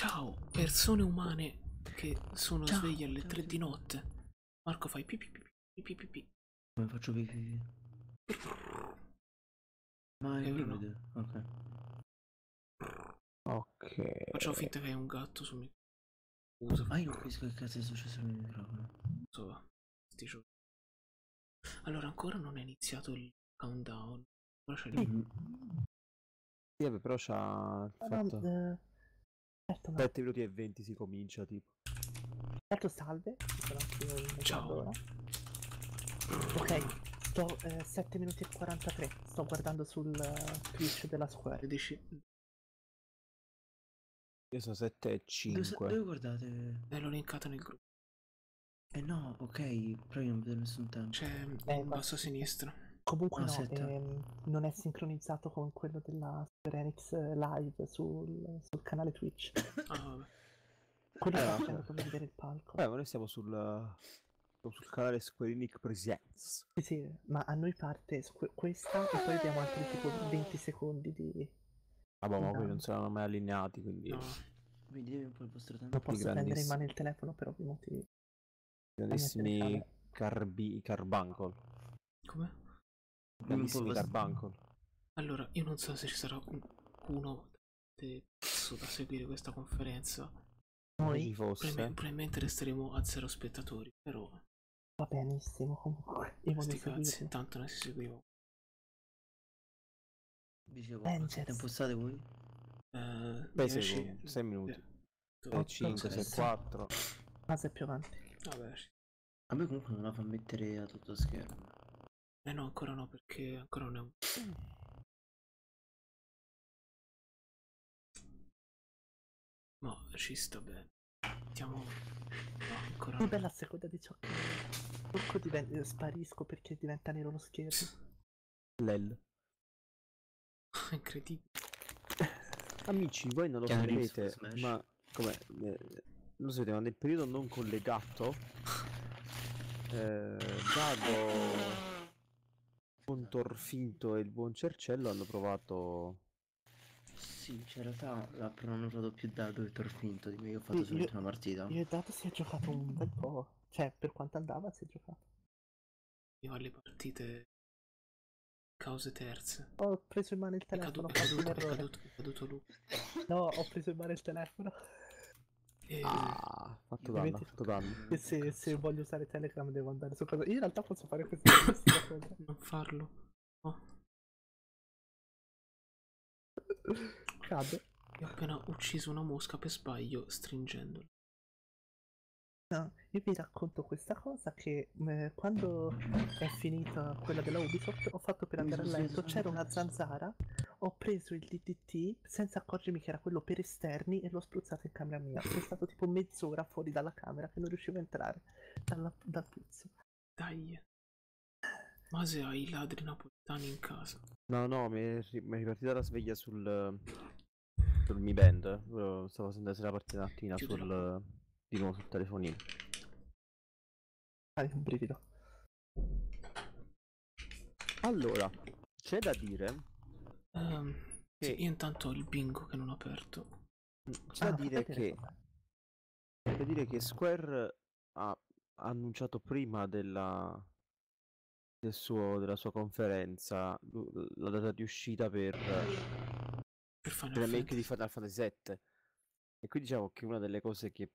Ciao, persone umane che sono Ciao, sveglie alle ciao, 3 di notte. Marco fai pipì pipì pipì. Come faccio pipì? Ma è vero. liquido. Ok. Ok. Facciamo finta che è un gatto su me. Scusa, Ma io non capisco che cazzo è successo nel microfono. so, va. Sti giochi. Allora, ancora non è iniziato il countdown. Ora c'è. Mm. Sì, vabbè, però c'ha Ah, no, fatto... certo, ma 7 minuti e 20 si comincia, tipo. certo salve, in Ciao. Ok, sto eh, 7 minuti e 43, sto guardando sul eh, Twitch della Square. 13. Io sono 7 e Dove, 5. dove guardate? Eh, l'ho linkata nel gruppo. Eh no, ok, però io non vedo nessun tempo. C'è in Eh, basso a sinistra. Comunque Ah, no, ehm, non è sincronizzato con quello della Square Enix eh, live sul, sul canale Twitch. Ah, vabbè. Quello Eh, sta eh. come vedere il palco. Beh, ma noi siamo sul... sul canale Square Enix Presents. Sì, sì, ma a noi parte sque- questa e poi abbiamo altri tipo 20 secondi di... Vabbè, ma No. poi non saranno mai allineati, quindi... No. Vedi un po' il vostro tempo. Non posso prendere in grandissimi. mano il telefono per ovvi motivi. Grandissimi carbi... carbuncle. Come? Grandissimi vostro- carbuncle. Allora, io non so se ci sarà qualcuno de- pazzo da seguire questa conferenza. Noi fosse. Probabilmente, probabilmente resteremo a zero spettatori, però va benissimo comunque. Io sti cazzi, seguirlo. tanto ne si seguiva. Dicevo, quanto tempo state voi? Eh, Beh, 10, seguo 6 minuti. eh, 6 otto, 5, 6 sette. 4. Fase più avanti. Vabbè. A me comunque non la fa mettere a tutto schermo. Eh no, ancora no, perché ancora non è un... Ma ci sta bene. Mettiamo... No, ancora Che no. bella seconda di ciò che tocco diven- eh, sparisco perché diventa nero lo schermo. Lel. Incredibile. Amici, voi non lo sapete, ma come eh, lo sapete, ma nel periodo non collegato eh, Dado, buon Torfinto e il buon Cercello hanno provato Sì, in realtà ha pronunciato più Dado che Torfinto di me. Io ho fatto solamente una partita. Io e Dato si è giocato un bel po'. Cioè, per quanto andava si è giocato. Io alle partite... Cause terze. Ho preso in mano il È, telefono, è ho fatto un caduto, è caduto, è caduto lui. No, ho preso in mano il telefono. E... Ah, fatto danno, fatto danno. E se, se voglio usare Telegram devo andare su cosa. Io in realtà posso fare questa cosa. Non farlo. No, Cade. io ho appena ucciso una mosca per sbaglio stringendola. No, io vi racconto questa cosa che eh, quando è finita quella della Ubisoft ho fatto per andare a letto, c'era una zanzara, ho preso il DDT senza accorgermi che era quello per esterni e l'ho spruzzato in camera mia. Sono stato tipo mezz'ora fuori dalla camera che non riuscivo a entrare dalla- dal puzzo. Dai. Ma se hai i ladri napoletani in casa. No, no, mi è, mi è ripartita la sveglia sul, sul Mi Band. Stavo facendo la partita mattina sul, di nuovo sul telefonino. Hai un brivido. Allora, c'è da dire, Ehm, Sì. sì, io intanto ho il bingo che non ho aperto. c'è da Ah, dire che, c'è da dire che Square ha, annunciato prima della, del suo- della sua conferenza la data di uscita per Per il remake di. Final Fantasy VII. E qui diciamo che una delle cose che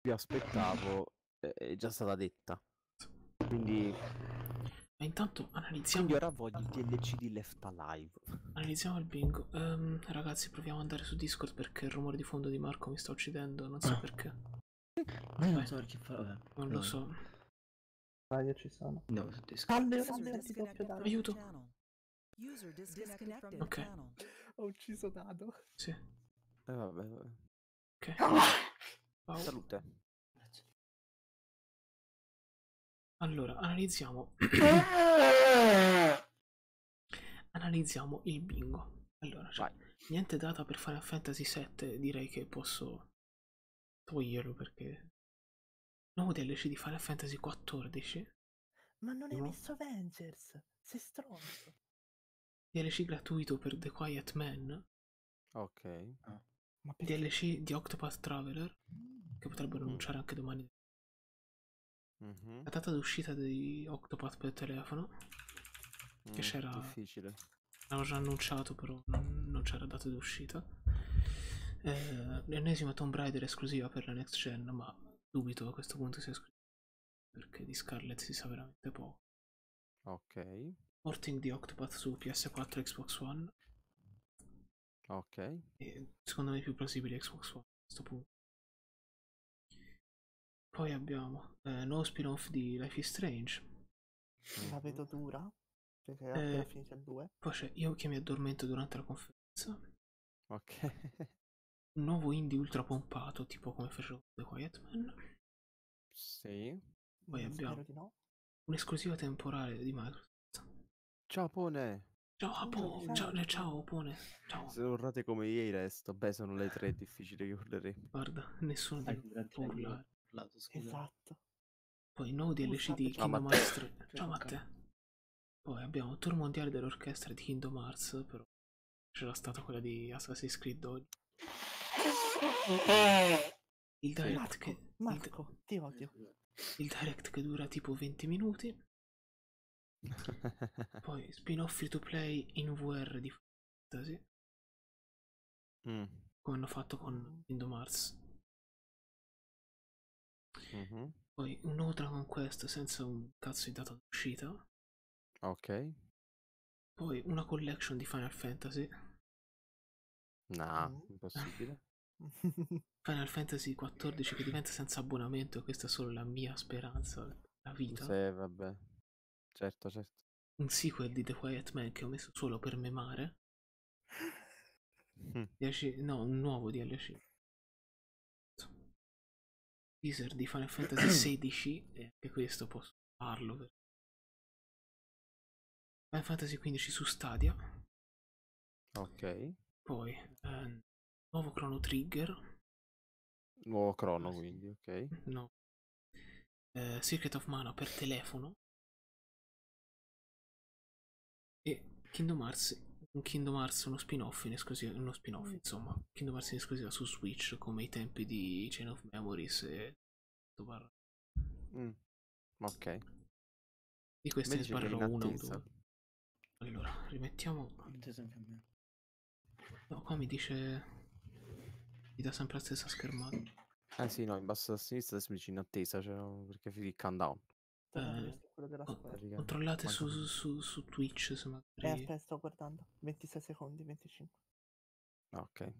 più aspettavo è- è già stata detta. Quindi, Ma intanto analizziamo, quindi ora voglio il DLC di Left Alive. analizziamo il bingo. Ehm, ragazzi, proviamo ad andare su Discord perché il rumore di fondo di Marco mi sta uccidendo. Non so Ah. perché. Ma non so perché fa. Vabbè. Non lo so. Ah, io ci sono. No, su Discord. Aiuto. the channel. User disconnected from the Ok. channel. Ho ucciso Dado. Sì. Eh, vabbè, vabbè. Ok. Ciao. Salute. Allora, analizziamo. analizziamo il bingo. Allora, cioè, niente data per Final Fantasy VII, direi che posso toglierlo perché... Nuovo DLC di Final Fantasy XIV. Ma non hai No. messo Avengers. Sei stronzo. DLC gratuito per The Quiet Man. Ok. Ma perché? DLC di Octopath Traveler, che potrebbero Mm. annunciare anche domani. Mhm. La data d'uscita di Octopath per telefono, Mm, c'era- Difficile. l'avevo già annunciato però non, non c'era data d'uscita. Eh, l'ennesima Tomb Raider esclusiva per la next gen, ma dubito a questo punto sia esclusiva, perché di Scarlet si sa veramente poco. Ok. Porting di Octopath su PS4 e Xbox One, Ok. e secondo me è più plausibile Xbox One a questo punto. Poi abbiamo eh, nuovo spin-off di Life is Strange. La Mhm. vedo dura. Perché è appena Eh, finito il 2. Poi c'è Io che mi addormento durante la conferenza. Ok. Un nuovo indie ultra pompato, tipo come facevo con The Quiet Man. sì. Poi Mm, abbiamo- Spero di no. Un'esclusiva temporale di Microsoft. Ciao Pone. Ciao Apo, ciao. ciao, eh, ciao. Se urlate come ieri resto. Beh, sono le tre, è difficile che urleremo. Guarda, nessuno di noi può la ho urlare. Parlato, scusa. Esatto. Poi nuovo DLC di Kingdom. Hearts 3. Ciao Matteo. Poi abbiamo il tour mondiale dell'orchestra di Kingdom Hearts, però c'era stata quella di Assassin's Creed oggi. Il direct, che, Marco, il, Marco, ti odio. il direct che dura tipo 20 minuti. Poi spin-off free to play in VR di Fantasy, Mm, come hanno fatto con Kingdom Hearts. Mhm. Poi un nuovo Dragon Quest senza un cazzo di data d'uscita. Ok. Poi una collection di Final Fantasy. Nah, Mm. impossibile. Final Fantasy XIV che diventa senza abbonamento. Questa è solo la mia speranza. La vita. Sì, vabbè. Certo, certo. Un sequel di The Quiet Man che ho messo solo per memare. Mm. DLC no, un nuovo DLC. Teaser di Final Fantasy XVI. E anche questo posso farlo. per- Final Fantasy XV su Stadia. Ok. Poi eh, nuovo Chrono Trigger. Nuovo sì. quindi, ok. No. Eh, Secret of Mana per telefono. E Kingdom Hearts. Un Kingdom Hearts, uno spin-off in esclusiva. Uno spin-off, Mm. insomma. Kingdom Hearts in esclusiva su Switch, come i tempi di Chain of Memories e. Mm. Ok. Di queste ne sparerò uno o due. Allora, rimettiamo. No, qua mi dice. Mi dà sempre la stessa schermata. Eh sì, no, in basso a sinistra adesso mi dice in attesa, cioè, perché fi countdown. Guarda Eh, quello della squadra. Controllate su, su, su Twitch se Eh, magari. aspetta, sto guardando. 26 secondi, 25. Ah, Ok,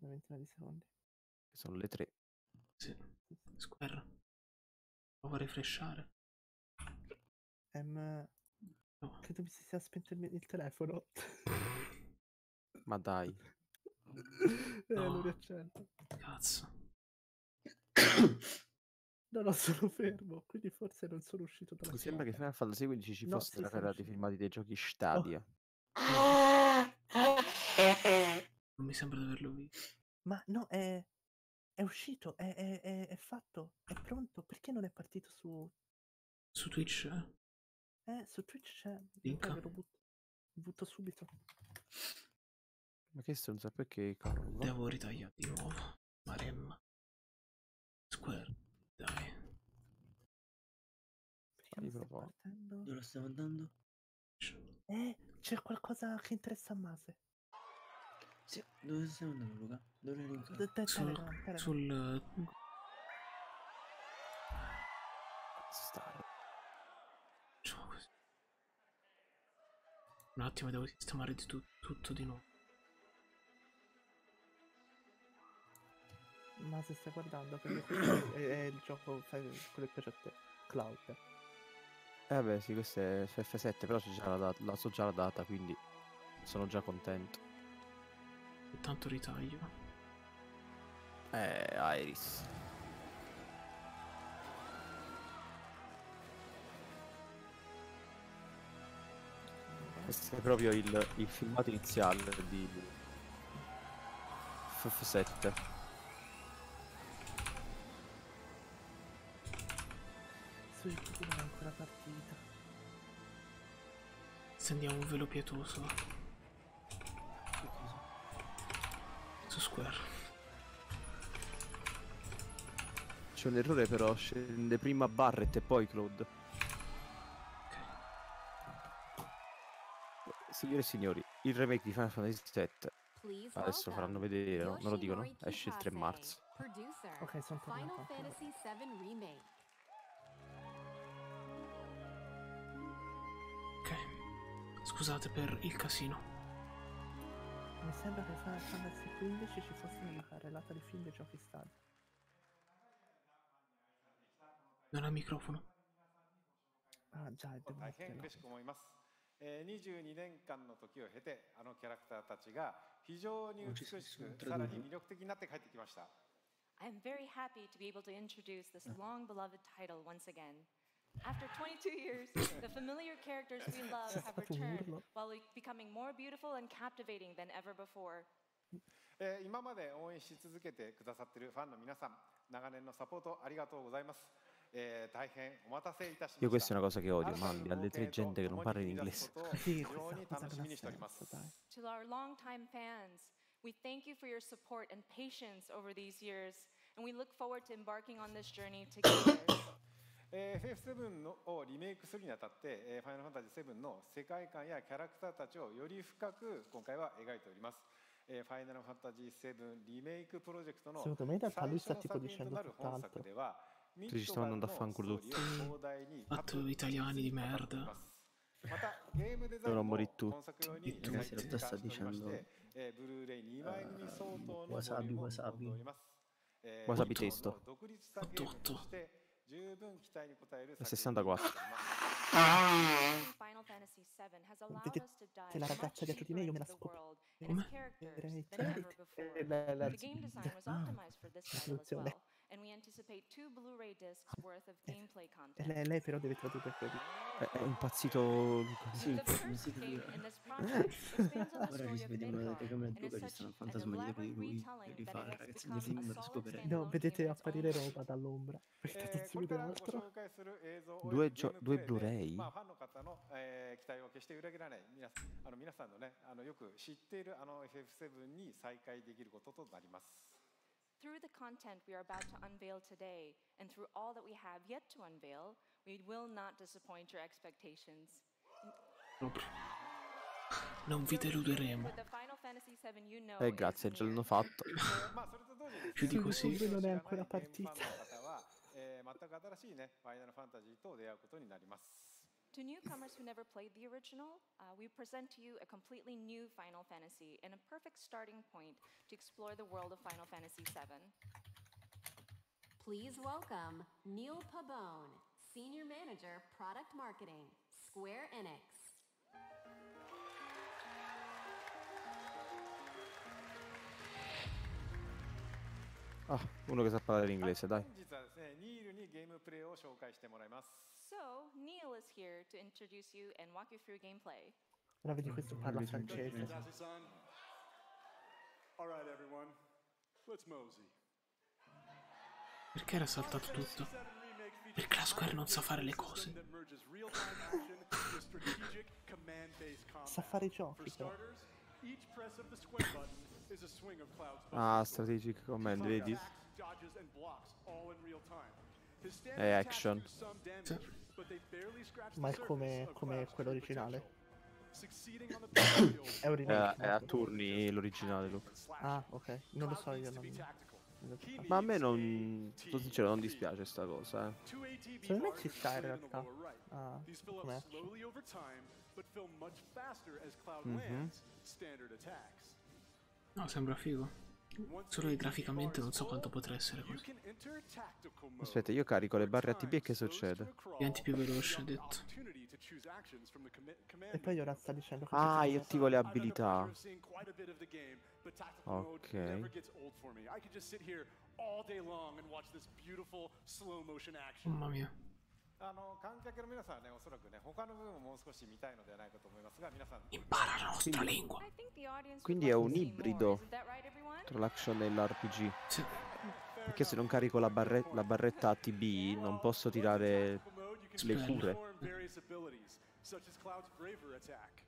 29 secondi. sono le tre. Sì. Square. Prova a refreshare. Em, No. credo mi si sia spento il, mio- il telefono. Ma dai. eh, No. lo riaccendo. Cazzo. No, no, sono fermo, quindi forse non sono uscito dalla Mi sembra che. Final Fantasy 15 ci No, fosse sì, uscito. filmati dei giochi Stadia. Non mi sembra di averlo visto. Ma no, è, è uscito, è, è- è- è fatto, è pronto. Perché non è partito su... Su Twitch? eh? Eh, su Twitch c'è. Linka. Ve lo butto, butto subito. Ma che senza perché cavolo? Devo ritagliare di nuovo. Maremma. Square. Dai. Sta proprio. Dove lo stiamo andando? Eh, c'è qualcosa che interessa a Mase. Sì, dove stiamo andando Luca? Dove casa? Te- te- Sul, Telegram, sul eh, Stare. Facciamo così. Un attimo, devo sistemare di tu- tutto di nuovo. Mase sta guardando perché è, è il gioco, quello che piace a te. Cloud. Eh vabbè sì, questo è su F7, però c'è già la, data, la so già la data, quindi sono già contento. Intanto ritaglio. Eh, Iris. Questo è proprio il, il filmato iniziale di FF7. Su Ancora partita. Stendiamo un velo pietoso. Su Square. C'è un errore però, scende prima Barrett e poi Claude. Signore e signori, il remake di Final Fantasy VII adesso faranno vedere, no? non lo dicono, esce il 3 marzo. Ok, sono Final tornato. Fantasy VII Remake. Scusate per il casino. Mi sembra che Final Fantasy XV ci fosse una carrellata di film dei giochi stadi. Non ha microfono. Ah già, è 大変 devo 嬉しく思います、えー、22年間の時を経てあのキャラクターたちが非常に美しくさらに魅力的になって帰ってきました I am very happy to be able to introduce this long beloved title once again. After 22 years, the familiar characters we love have returned while becoming more beautiful and captivating than ever before. えー今まで応援し続けてくださっているファンの皆さん長年のサポートありがとうございます、えー大変お待たせいたしま Io した questa è una cosa che odio, 新たな mandi alle tre 冒険と gente che non 共 parla に in 繰り出す inglese. ことを Sì, 非 questa 常に cosa 楽し non み ha にしております senso, dai. To our longtime fans, we thank you for your support and patience over these years, and we look forward to embarking on this journey together. えー FF7 のをリメイクするにあたって、えー、ファイナルファンタジー7の世界観やキャラクターたちをより深く今回は描いております。えーファイナルファンタジー7リメイクプロジェクトの最初の作品となる本作.では、ミッドル andando のストーリーを壮大に Fatto italiani di merda. またゲームデザインも今作用に化 sta しておりまして、えーブルーレイ2枚組相当のボリュームを.持っております。えの独立したゲームとして 64. Vedete la ragazza di tutti i miei me la scopro. Come? La risoluzione. E eh, eh, lei, lei, però deve tradurre quelli. Eh, è impazzito Luca. Sì, impazzito Luca. Ora che si la telecamera di Luca ci sono fantasmarie di lui che li fa ragazzi mi sembra scoprire. No, vedete apparire roba dall'ombra. Perché subito un altro. Due, gio- due Blu-ray? あの皆さんのね、あのよく知っているあの FF7 に再会できることとなります。Through the content we are about to unveil today, and through all that we have yet to unveil, we will not disappoint your expectations. Non vi deluderemo. Eh, grazie, già l'hanno fatto. Più di così. non è ancora partita. To newcomers who never played the original, uh, we present to you a completely new Final Fantasy and a perfect starting point to explore the world of Final Fantasy VII. Please welcome Neil Pabone, Senior Manager, Product Marketing, Square Enix. Ah, uno che sa parlare inglese, dai. 本日はですね、ニールにゲームプレイを紹介してもらいます。So, Neil is here to introduce you and walk you through gameplay. Ora vedi questo parla francese. Sassy-san. All right, everyone. Let's mosey. Perché era saltato tutto? Perché la Square non sa fare le cose. Sa fare i giochi però. Ah, strategic command, vedi? attacks, dodges, and blocks all in real time. È action. the Ma è come, come quello originale. È un È, remake. è a turni l'originale, Luca. Ah, ok. Non lo so, io non... Ma a me non... Sono sincero, non dispiace sta cosa, eh. Secondo me ci sta in realtà. Ah, lands standard attacks. No, sembra figo. Solo che graficamente non so quanto potrà essere così. Aspetta, io carico le barre ATB e che succede? Diventi più veloce, detto. E poi ora sta dicendo che... Ah, io attivo le abilità. Ok. Mamma mia. あの観客の皆さんはねおそらくね他の部分ももう少し見たいのではないかと思いますが皆さん Impara la nostra lingua. I think the audience would Quindi like è to un see more. ibrido. Isn't that right, everyone? Tra l'action e l'RPG. Sì. Perché se non carico la, barre- la barretta ATB non posso tirare le Spell. cure. Perform various abilities, such as Cloud's Braver attack.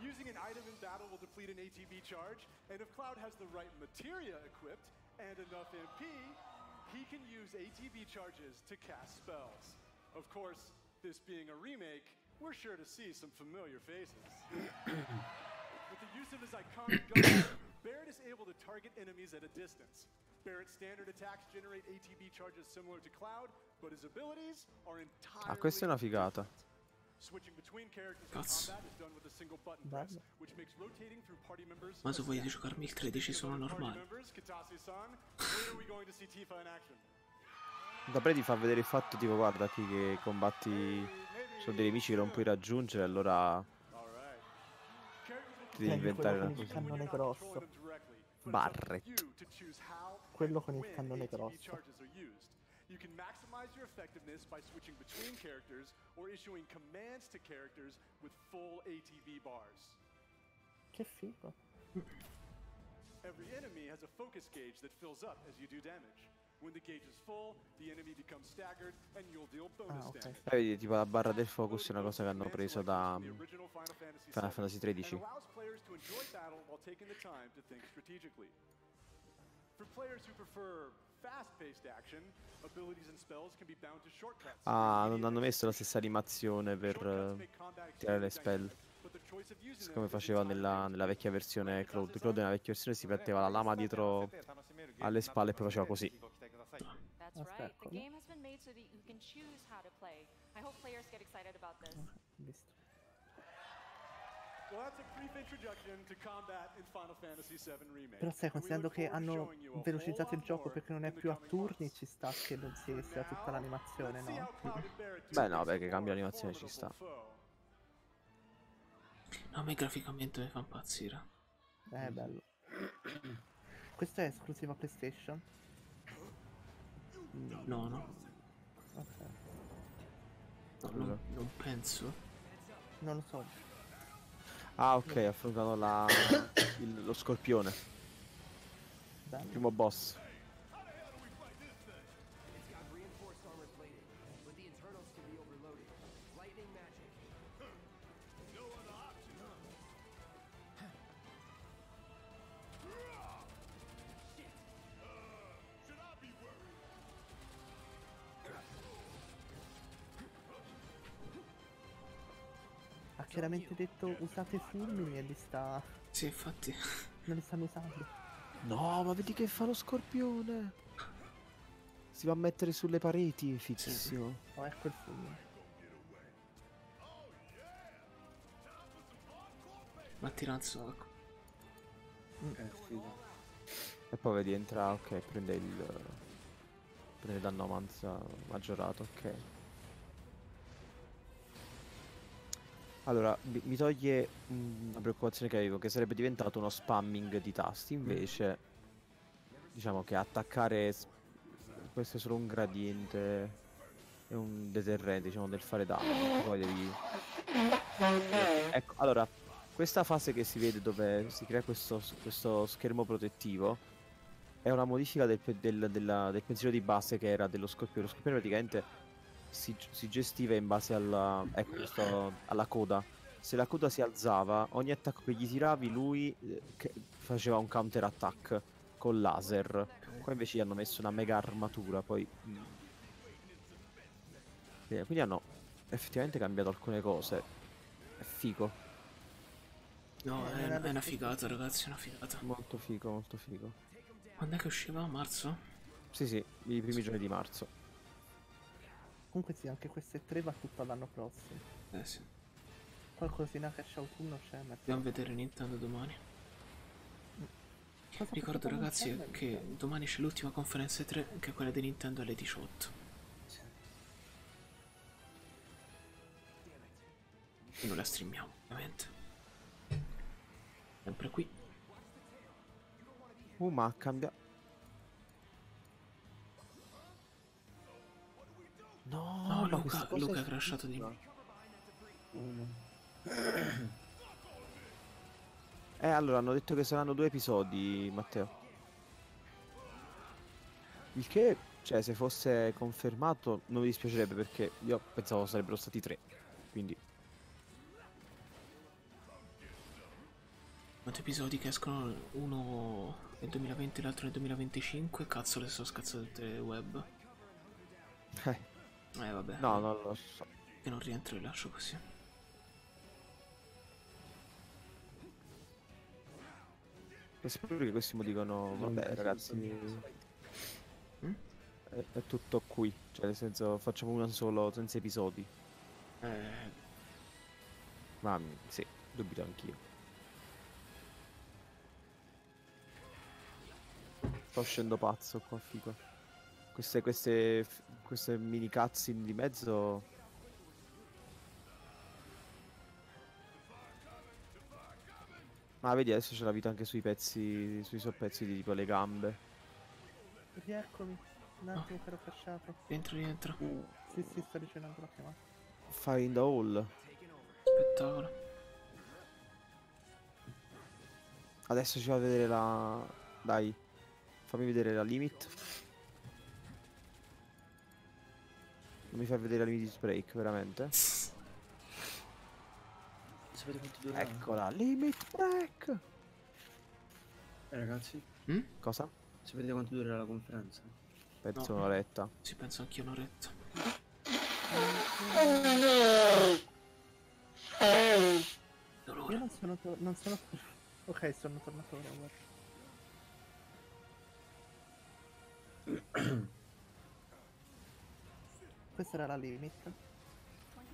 Using an item in battle will deplete an ATB charge, and if Cloud has the right materia equipped and enough MP, he can use ATB charges to cast spells. Of course, this being a remake, we're sure to see some familiar faces. With the use of his iconic gun, Barrett is able to target enemies at a distance. Barrett's standard attacks generate ATB charges similar to Cloud, but his abilities are entirely Ah, questa è una figata. different. Cazzo. combat is done with a single button press, Bello. which makes rotating through party members Ma se voglio giocarmi il 13 sono action? Dovrei ti fa vedere il fatto tipo guarda qui che combatti sono dei nemici che non puoi raggiungere allora ti devi inventare una con il cosa. cannone grosso. Barret. Quello con il cannone grosso. You can maximize your effectiveness by switching between characters or issuing commands to characters with full ATB bars. Che figo. Every enemy has a focus gauge that fills up as you do damage. When the gauge is full, the enemy becomes staggered and you'll deal bonus Ah, ok. damage. Eh, vedi tipo la barra del focus è una cosa che hanno preso da mm, Final Fantasy XIII. allows players to enjoy battle while taking the time to think strategically. For players who prefer Ah, non hanno messo la stessa animazione per combat tirare le spell. Come faceva nella, nella vecchia versione Claude. Claude nella vecchia versione si metteva la lama dietro alle spalle e poi faceva così. Ah, excited about this. Visto. Well, that's a brief introduction to combat in Final Fantasy VII Remake. Però we considerando che hanno velocizzato il gioco perché non è più a turni, ci sta che non si sia tutta l'animazione, no? Beh, no, against beh, che a cambia l'animazione ci sta. No, a me graficamente mi fa impazzire. Eh, è bello. Questa è esclusiva PlayStation? No, no. Ok. no non, non penso. Non lo so. Ah, ok, affrontano la, il- lo scorpione. Bello. Primo boss. Chiaramente detto usate fulmini e li sta... Sì, infatti. non li stanno usando. No, ma vedi che fa lo scorpione. Si va a mettere sulle pareti, fighissimo. Oh, ecco il fulmine. Ma tira un sacco. Eh, figo. E poi vedi, entra, ok, prende il... Prende il danno avanza maggiorato, ok. Allora, mi, toglie mm, una preoccupazione che avevo, che sarebbe diventato uno spamming di tasti, invece diciamo che attaccare questo è solo un gradiente è un deterrente, diciamo, del fare danno. Poi devi... Ecco, allora, questa fase che si vede dove si crea questo, questo schermo protettivo è una modifica del, del- della- del pensiero di base che era dello scorpione. Lo scorpione praticamente si, si gestiva in base alla, ecco, questo- alla coda. Se la coda si alzava, ogni attacco che gli tiravi, lui eh, faceva un counter attack con laser. Qua invece gli hanno messo una mega armatura. Poi. Eh, Quindi hanno effettivamente cambiato alcune cose. È figo. No, Eh, è, non è una figata, ragazzi, è una figata. Molto figo, molto figo. Quando è che usciva? A marzo? Sì, sì, i primi giorni di marzo. Comunque sì, anche queste tre va tutto all'anno prossimo. Eh sì. Qualcosina cash autunno c'è, ma... Dobbiamo vedere Nintendo domani. Cosa Ricordo ragazzi che domani c'è l'ultima conferenza 3 che è quella di Nintendo alle 18. E noi la streamiamo, ovviamente. Sempre qui. Uh, ma cambia. No, No, Luca, Luca ha crashato di. Uno. Eh, allora hanno detto che saranno due episodi, Matteo. Il che, cioè, se fosse confermato, non mi dispiacerebbe perché io pensavo sarebbero stati tre. Quindi, Quanti episodi che escono? Uno nel 2020 e l'altro nel 2025. Cazzo, le so scazzate web. Eh, Eh, vabbè. no, non lo so. Che non rientro e lascio così. Penso proprio che questi mi dicono, vabbè ragazzi, Mm? è, è tutto qui. Cioè, nel senso, facciamo una solo senza episodi. Eh, Ma mm, sì, dubito anch'io. Sto scendo pazzo qua, figo. Queste, queste, queste mini cutscene di mezzo... Ma vedi, adesso c'è la vita anche sui pezzi, sui soppezzi di tipo le gambe. Rieccomi. Un attimo che ero fasciato. rientra, rientra. Sì, sì, sto ricevendo la chiamata. Find all. Spettacolo. Adesso ci va a vedere la... Dai, fammi vedere la limit. Mi fai vedere la limit break, veramente? Sapete quanto dura? Eccola, limit break! Eh, ragazzi, Mm? Cosa? sapete quanto durerà la conferenza? Penso No. un'oretta. Sì, penso anch'io un'oretta. Io non sono, to- non sono Ok, sono tornato ora, guarda. Questa era la limit.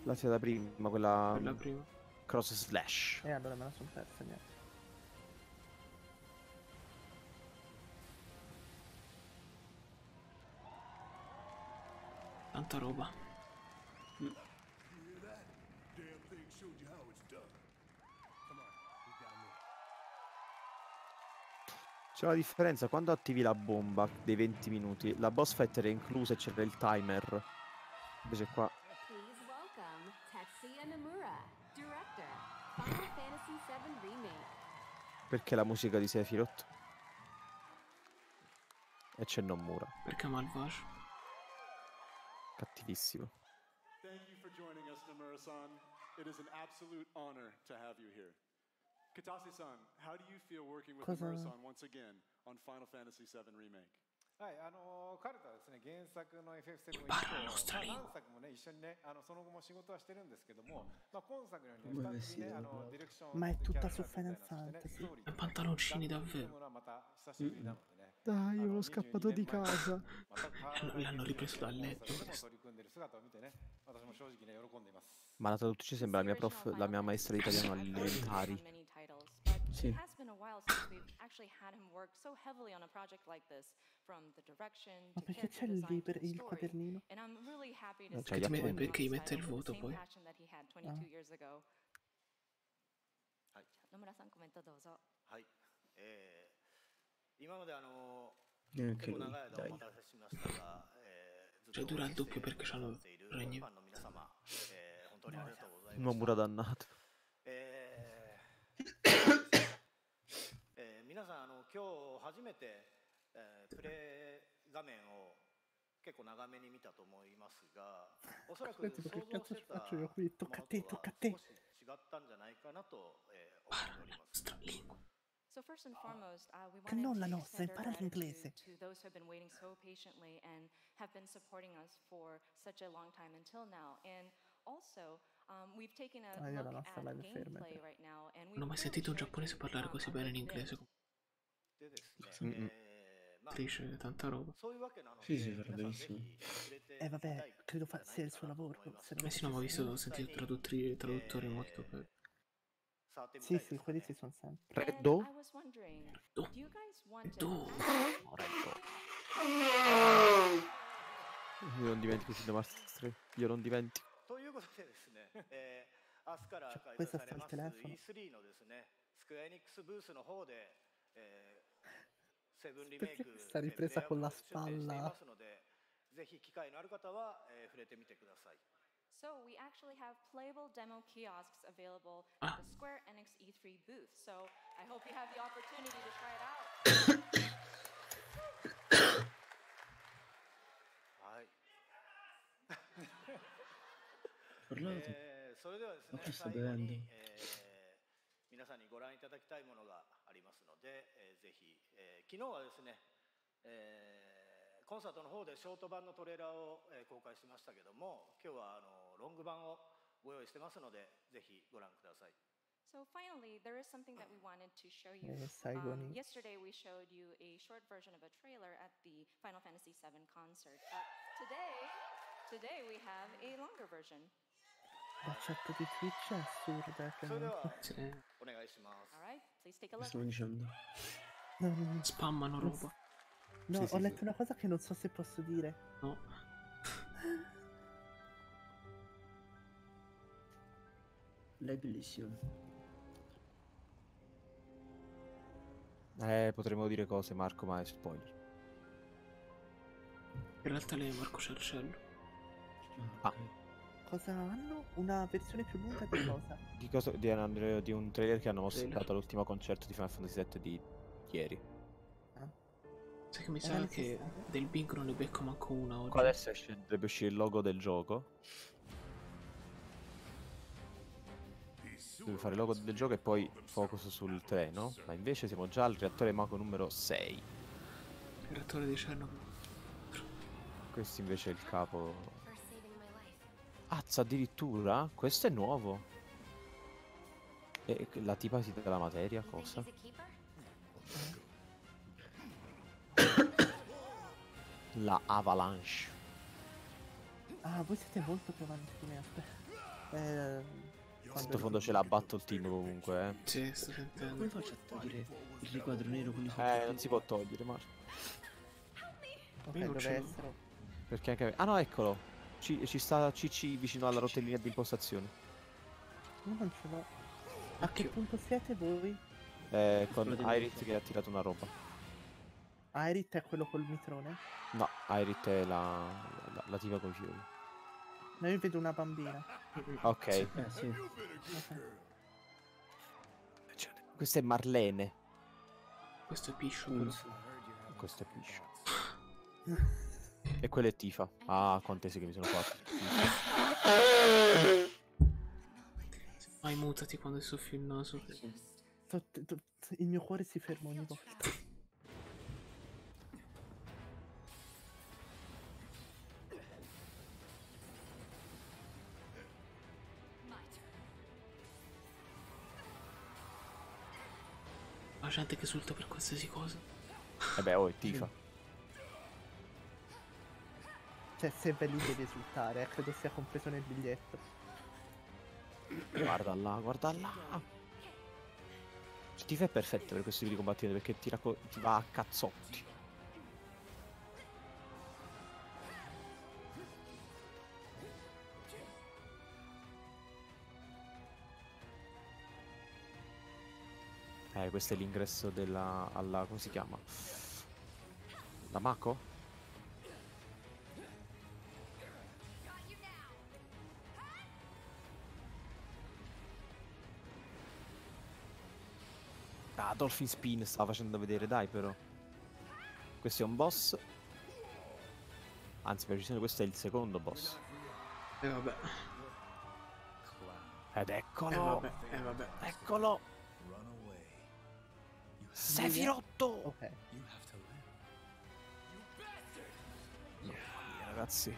La sia da prima, quella... Quella prima. Cross slash. E allora me la sono persa, niente. Tanta roba. C'è una differenza, quando attivi la bomba dei 20 minuti, la boss fight era inclusa e c'era il timer. Invece qua... Please welcome Tetsuya Nomura, director, Final Fantasy VII Remake. Perché la musica di Sephiroth? E c'è Nomura. Perché malvagio. Cattivissimo. Thank you for joining us, Nomura-san. It is an absolute honor to have you here. Katase-san, how do you feel working with Nomura-san once again on Final Fantasy VII Remake? はい、あの彼とはですね原作の FF7 以降、まあ、何作もね一緒にねあのその後も仕事はしてるんですけども、まあ、今作のようにね2つねあのディレクション ma è tutta su Final Fantasy a pantaloncini davvero dai io ero scappato di casa l'hanno ripreso dal letto ma la traduttrice sembra la mia prof la mia maestra di italiano agli elementari sì It has been a while since we've actually had him work so heavily on a project like this, from the direction Ma to perché character c'è lì design to per the il story. quadernino? And I'm really happy to Eh, see c'hai him gli appunti. working on Perché gli this mette il title with voto, the same poi. passion that he had 22 Ah. years ago. はい野村さんコメントどうぞ。はい、えー今まであの Neanche 結構 lui, 長い間 dai. お待たせしましたが、えーずっ Cioè と dura il 応援 doppio して perché c'hanno くださっている regni. ファンの皆様、えー本当にありがとうございました。 Nomura dannato. えーえー皆さんあの今日初めて、 えープレイ画面を結構長めに見たと思いますが、おそらく Aspetta, 想 perché 像 cazzo して ci た faccio io も qui? Tocca a の te, とは tocca a te. 少し違ったんじゃないかなと、えー思っております。 Nostra lingua. So first and foremost, uh, we Che wanted non to la nostra, extend our impara l'inglese. gratitude to those who have been waiting so patiently and have been supporting us for such a long time until now. And also, um, we've taken a Ah, io la look nostra at live è ferma, gameplay però. right now, and Non ho mai we've sentito un really giapponese shared parlare um, così a bene in good inglese. bit. で attrice, tanta roba. Sì, sì, bravissima. Eh vabbè, credo fa- sia il suo lavoro. Se non eh sì, no, ho visto, ho sentito traduttori, traduttori molto per... Sì, sì, quelli si sono sempre. Reddo? Reddo? Reddo? Io non dimentico Cinema Street, io non dimentico. Cioè, questo sta al telefono. Perché sta ripresa con la spalla? So we actually have playable demo kiosks available at the Square Enix E3 booth. So I hope you have the opportunity to try it out. はい。えー、それではですね、最後に、えー、皆さんにご覧いただきたいものが りますので、えーぜひ、えー昨日はですね、えーコンサートの方でショート版のトレーラーを、えー公開しましたけども今日はあのロング版をご用意してますのでぜひご覧ください So finally, there is something that we wanted to show you. Eh. Um, yesterday, we showed you a short version of a trailer at the Final Fantasy VII concert. But today, today we have a longer version. La chat di Twitch è assurda. Eh, che non... sì. Right, stavo dicendo? No, no, no. Spammano roba. No, sì, ho sì, letto una cosa che non so se posso dire. No. Lei. Eh, potremmo dire cose, Marco, ma è spoiler. In realtà lei è Marco Cercello. Ah. Okay. Cosa hanno? Una versione più lunga di cosa? Di, cosa, di, un- di un trailer che hanno mostrato all'ultimo concerto di Final Fantasy VII di ieri. Sai che mi Era sa che del Bing non ne becco manco una oggi. Qua adesso esce, dovrebbe uscire il logo del gioco. Deve fare il logo del gioco e poi focus sul treno. Ma invece siamo già al reattore Mako numero 6. Il reattore di Chernobyl. Questo invece è il capo. Azza, addirittura? Questo è nuovo. E la tipa si dà la materia, cosa? La Avalanche. Ah, voi siete molto più avanti di me. Aspetta. Eh, Sottofondo c'è la Battle Team comunque, eh. Sì, sto sentendo. Come faccio a togliere il riquadro nero con i Eh, non si può togliere, ma. Ok, dove essere? Perché anche. Ah no, eccolo. Ci, ci sta CC vicino alla rotellina di impostazione. Io non ce l'ho. A che punto siete voi? Eh, con Irit che ha tirato una roba. Irit è quello col mitrone? No, Irit è la, la, la tipa con i fiori. No, io vedo una bambina. Ok. Eh sì. Ok. Cioè, Questa è Marlene. Questo è Piscio però. Pulso. Questo è Piscio. E quella è Tifa. Ah, quante seghe mi sono fatte. Vai mutati quando ti soffio il naso. Il mio cuore si ferma ogni volta. La gente che esulta per qualsiasi cosa. E beh, oh, è Tifa. Cioè, se ve lì deve risultare, eh, credo sia compreso nel biglietto. Guarda là, guarda là. Cioè, Tifa è perfetta per questo tipo di combattimento perché ti, ti va a cazzotti. Eh, questo è l'ingresso della... alla... come si chiama? La Mako? Dolphin Spin stava facendo vedere, dai però. Questo è un boss. Anzi, per precisione questo è il secondo boss. E vabbè. Ed E eccolo! vabbè, e vabbè. Eccolo! Sefirotto! Ok. Mia, ragazzi.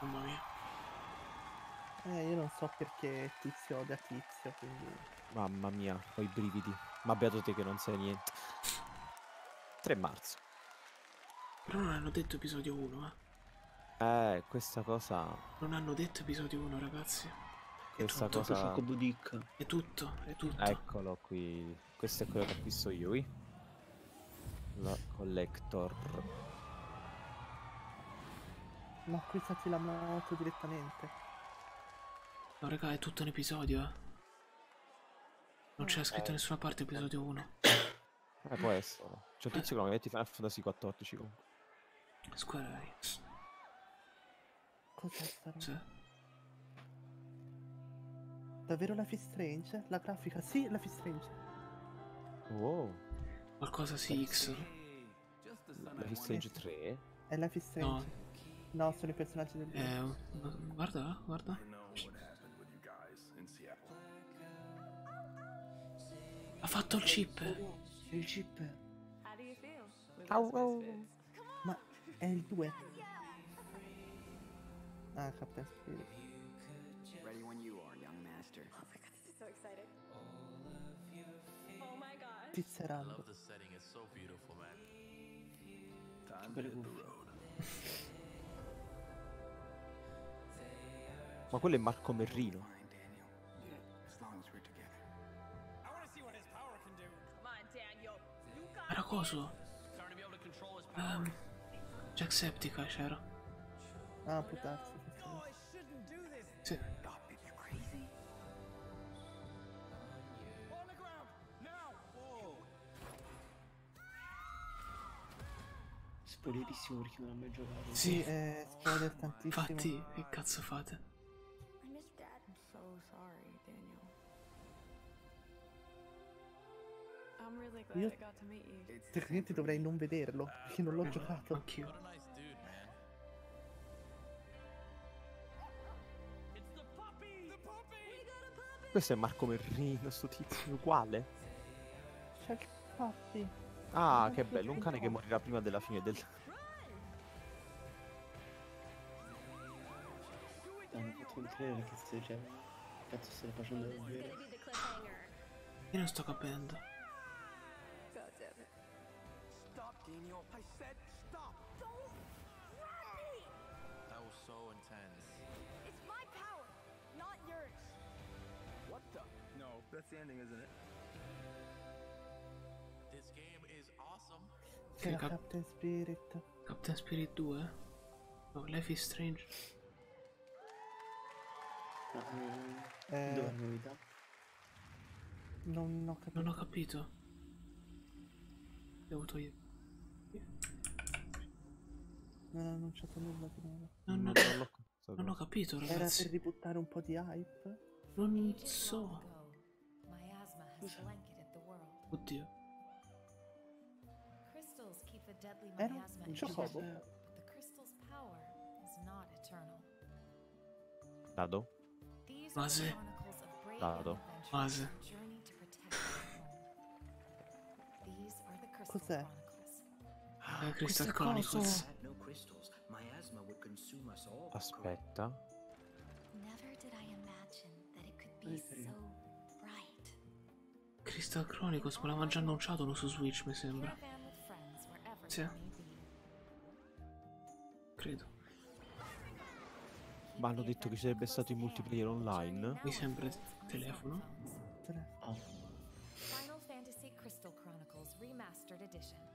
Mamma mia. Eh, io non so perché Tizio odia Tizio, quindi... Mamma mia, ho i brividi. Ma beato te che non sai niente. 3 marzo. Però non hanno detto episodio 1, eh. Eh, questa cosa... Non hanno detto episodio 1, ragazzi. Questa tutto, cosa... È tutto, è tutto. Eccolo qui. Questo è quello che acquisto io qui. La collector. Ma acquistati la moto direttamente. No, raga, è tutto un episodio, eh. Non c'è scritto da nessuna parte episodio 1. Eh, può essere. C'è un tizio che lo metti Final Fantasy 14 comunque. Square Enix. Cos'è sta roba? Sì. Davvero Life is Strange? La grafica? Sì, Life is Strange. Wow. Qualcosa CX. Life is Strange 3. È Life is No. Strange. No, sono i personaggi del Eh, guarda, guarda. Ha fatto il chip. Il chip. Au? Ma è il 2. Ah, Captain Spirit. Ready when you are, young master. Oh my god, this is so exciting. Oh my god. Pizzerando. the setting is so beautiful, man. Che belle cuffie. Ma quello è Marco Merrino. Coso? Ehm, Jacksepticeye c'era. Ah, può darsi. Sì. Spoilerissimo perché non l'ho mai giocato. Sì. Eh, spoiler tantissimo. Infatti, che cazzo fate? Io-. Tecnicamente dovrei non vederlo, perché non l'ho giocato. Anch'io. Questo è Marco Merrino, sto tizio uguale. C'è il Papi. Ah, che bello, un cane che morirà prima della fine del... Un trailer che cioè, cazzo stai facendo davvero. Io non sto capendo. Daniel. I said stop. That was so intense. It's my power, not yours. What the? No, that's the ending, isn't it? This game is awesome. Cap- Captain Spirit. Captain Spirit 2? No, Life is Strange. Ma eh, la novità? Non ho capito. Non ho capito. Devo togliere. Non ha annunciato nulla di nuovo. Non, non- Non capito. non ho capito, Era per ragazzi. ributtare un po' di hype. Non so. Oddio. Era miasma un in gioco. Dado? Mase. the chronicles of brave Dado. Mase. Cos'è? Eh, Crystal Chronicles. Aspetta. Crystal Chronicles, me l'aveva già annunciato uno su Switch, mi sembra. Sì. Credo. Ma hanno detto che ci sarebbe stato in multiplayer online. Mi sembra telefono. Oh, Final Fantasy Crystal Chronicles Remastered Edition.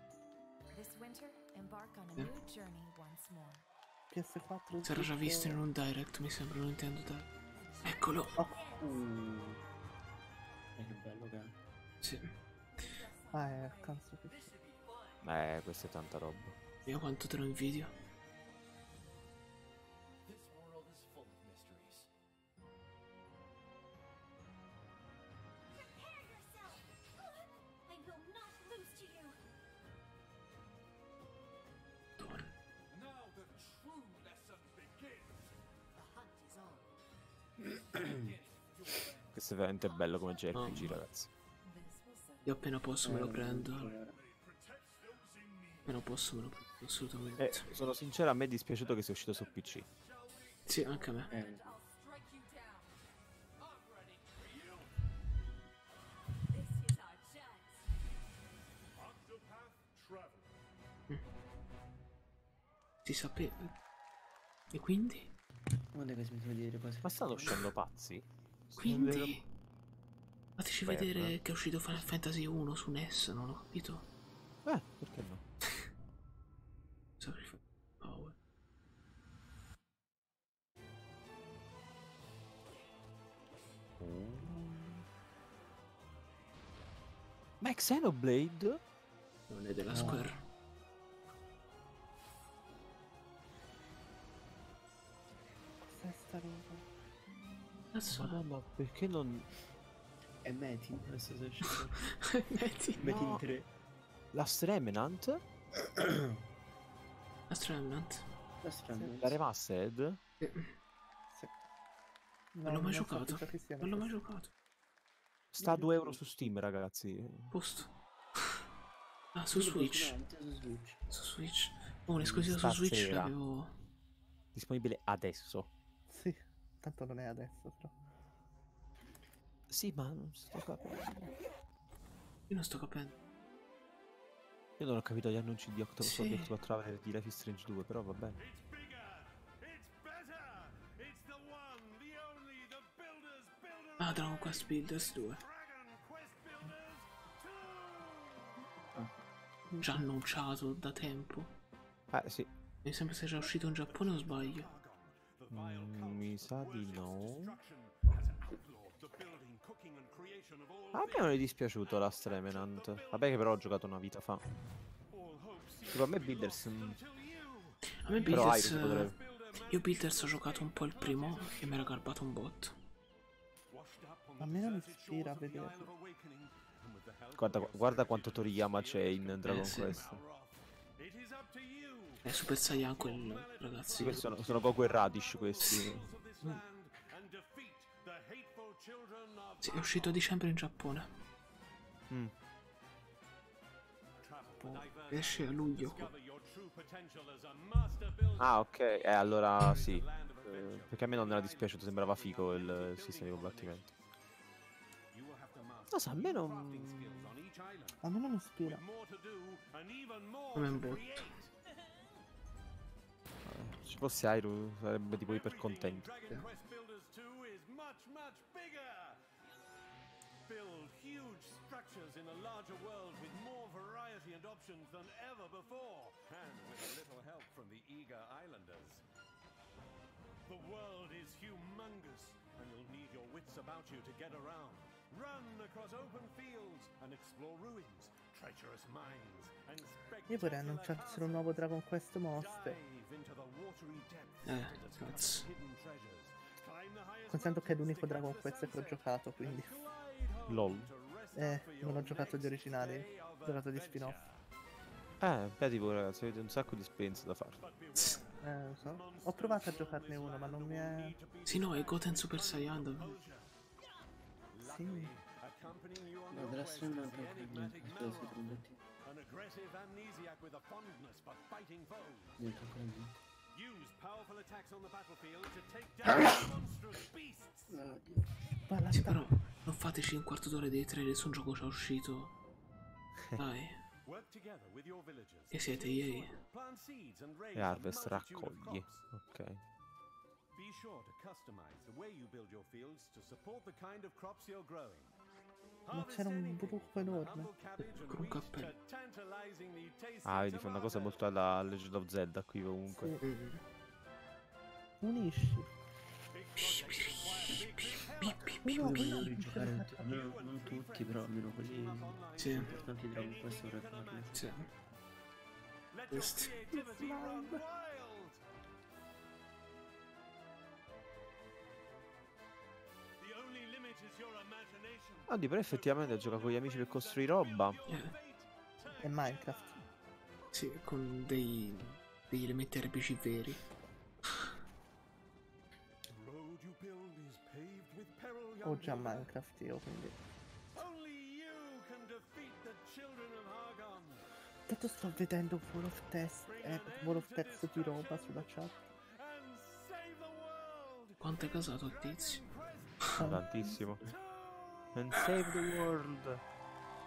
PS4. Si era già Switch, visto in un direct, mi sembra, non intendo da. Eccolo! uh. Eh, che bello che è. Sì. Ah, è che Eh, questa è tanta roba. Io quanto te lo invidio. Veramente bello come JRPG, ragazzi. Io appena posso me lo Eh, prendo. Appena posso me lo prendo, assolutamente. sono sincero, a me è dispiaciuto che sia uscito su PC. Sì, anche a me. Eh, Traveler. Si sapeva. E quindi? È che smettiamo di dire cose? Ma stanno uscendo pazzi? Quindi? Fateci Beh, vedere eh. che è uscito Final Fantasy 1 su NES, non ho capito. Eh, perché no? Sacrifice Power. Ma è Xenoblade? Non è della No. Square. Cos'è sta roba? Cazzo. Madonna, perché non... È Metin, adesso uscendo. Metti. Metin No. 3. Last Remnant? Last Remnant. È strano. La remastered? Non l'ho mai giocato. Non l'ho mai giocato. Sta a 2 euro su Steam, ragazzi. Posto. Ah, su Switch. su Switch. Su Switch. Oh, un'esclusiva su Switch l'avevo. Disponibile adesso. Tanto non è adesso, però. Sì, ma non sto capendo. Io non sto capendo. Io non ho capito gli annunci di Octo Sì. di Octopath Traveler di Life is Strange 2, però va bene. Ah, Dragon Quest Builders 2. Già annunciato da tempo. Eh sì. Mi sembra sia già uscito in Giappone o sbaglio? Mm, mi sa di no. A me non è dispiaciuto la Stremenant. Vabbè che però ho giocato una vita fa. Tipo a me Builders... mm, A me Builders... Potrebbe... Io Builders ho giocato un po' il primo e mi era garbato un bot. A me non ispira a vederlo. Guarda, guarda quanto Toriyama c'è in Dragon Eh, sì. È Super Saiyan quel ragazzi. Sì, questi sono, sono Goku e Radish questi. Sì, è uscito a dicembre in Giappone. Mm. Esce a luglio. Ah ok, eh allora sì. Eh, perché a me non era dispiaciuto, sembrava figo il, sistema di combattimento. Non so, a me non... A me non ispira. Come un bot. Ci fosse Airu sarebbe tipo iper contento. Build huge structures in a larger world with more variety and options than ever before, and with a little help from the eager islanders. The world is humongous, and you'll need your wits about you to get around. Run across open fields and explore ruins, treacherous mines, and Io vorrei annunciarselo un nuovo Dragon Quest Monster. Dive into the watery depths Eh, cazzo. Considerando che è l'unico Dragon Quest che ho giocato, quindi. LOL. Eh, non ho giocato gli originali, ho giocato gli spin-off. Eh, beh tipo ragazzi, avete un sacco di esperienza da fare. Eh, lo so. Ho provato a giocarne uno, ma non mi è. Sì, no, è Goten Super Saiyan. davvero. Sì. Aspetta, scusa, un attimo. An aggressive amnesiac with a fondness for fighting foes. Use powerful attacks on the battlefield to take down monstrous beasts. Sì, però non fateci un quarto d'ora dei trailer su un gioco già uscito. Dai. Work together with your villagers. Che siete raise E Harvest raccogli. Ok. Be sure to customize the way you build your fields to support the kind of crops you're growing. Ma c'era un bruco enorme. Con un cappello. Ah, vedi, fa una cosa molto alla Legend of Zelda qui comunque. Unisci. Io voglio rigiocare tutti, almeno non tutti, però almeno quelli Sì. importanti di Dragon Quest vorrei farli. Sì. Questi. Imagination. Oddio, però effettivamente gioca con gli amici per costruire roba. È Minecraft. Sì, con dei, degli elementi RPG veri. Ho già. Minecraft io, quindi. Tanto sto vedendo Wall of Test, eh, Wall of Text di roba sulla chat. Quanto è casato il tizio? Tantissimo. And save the world.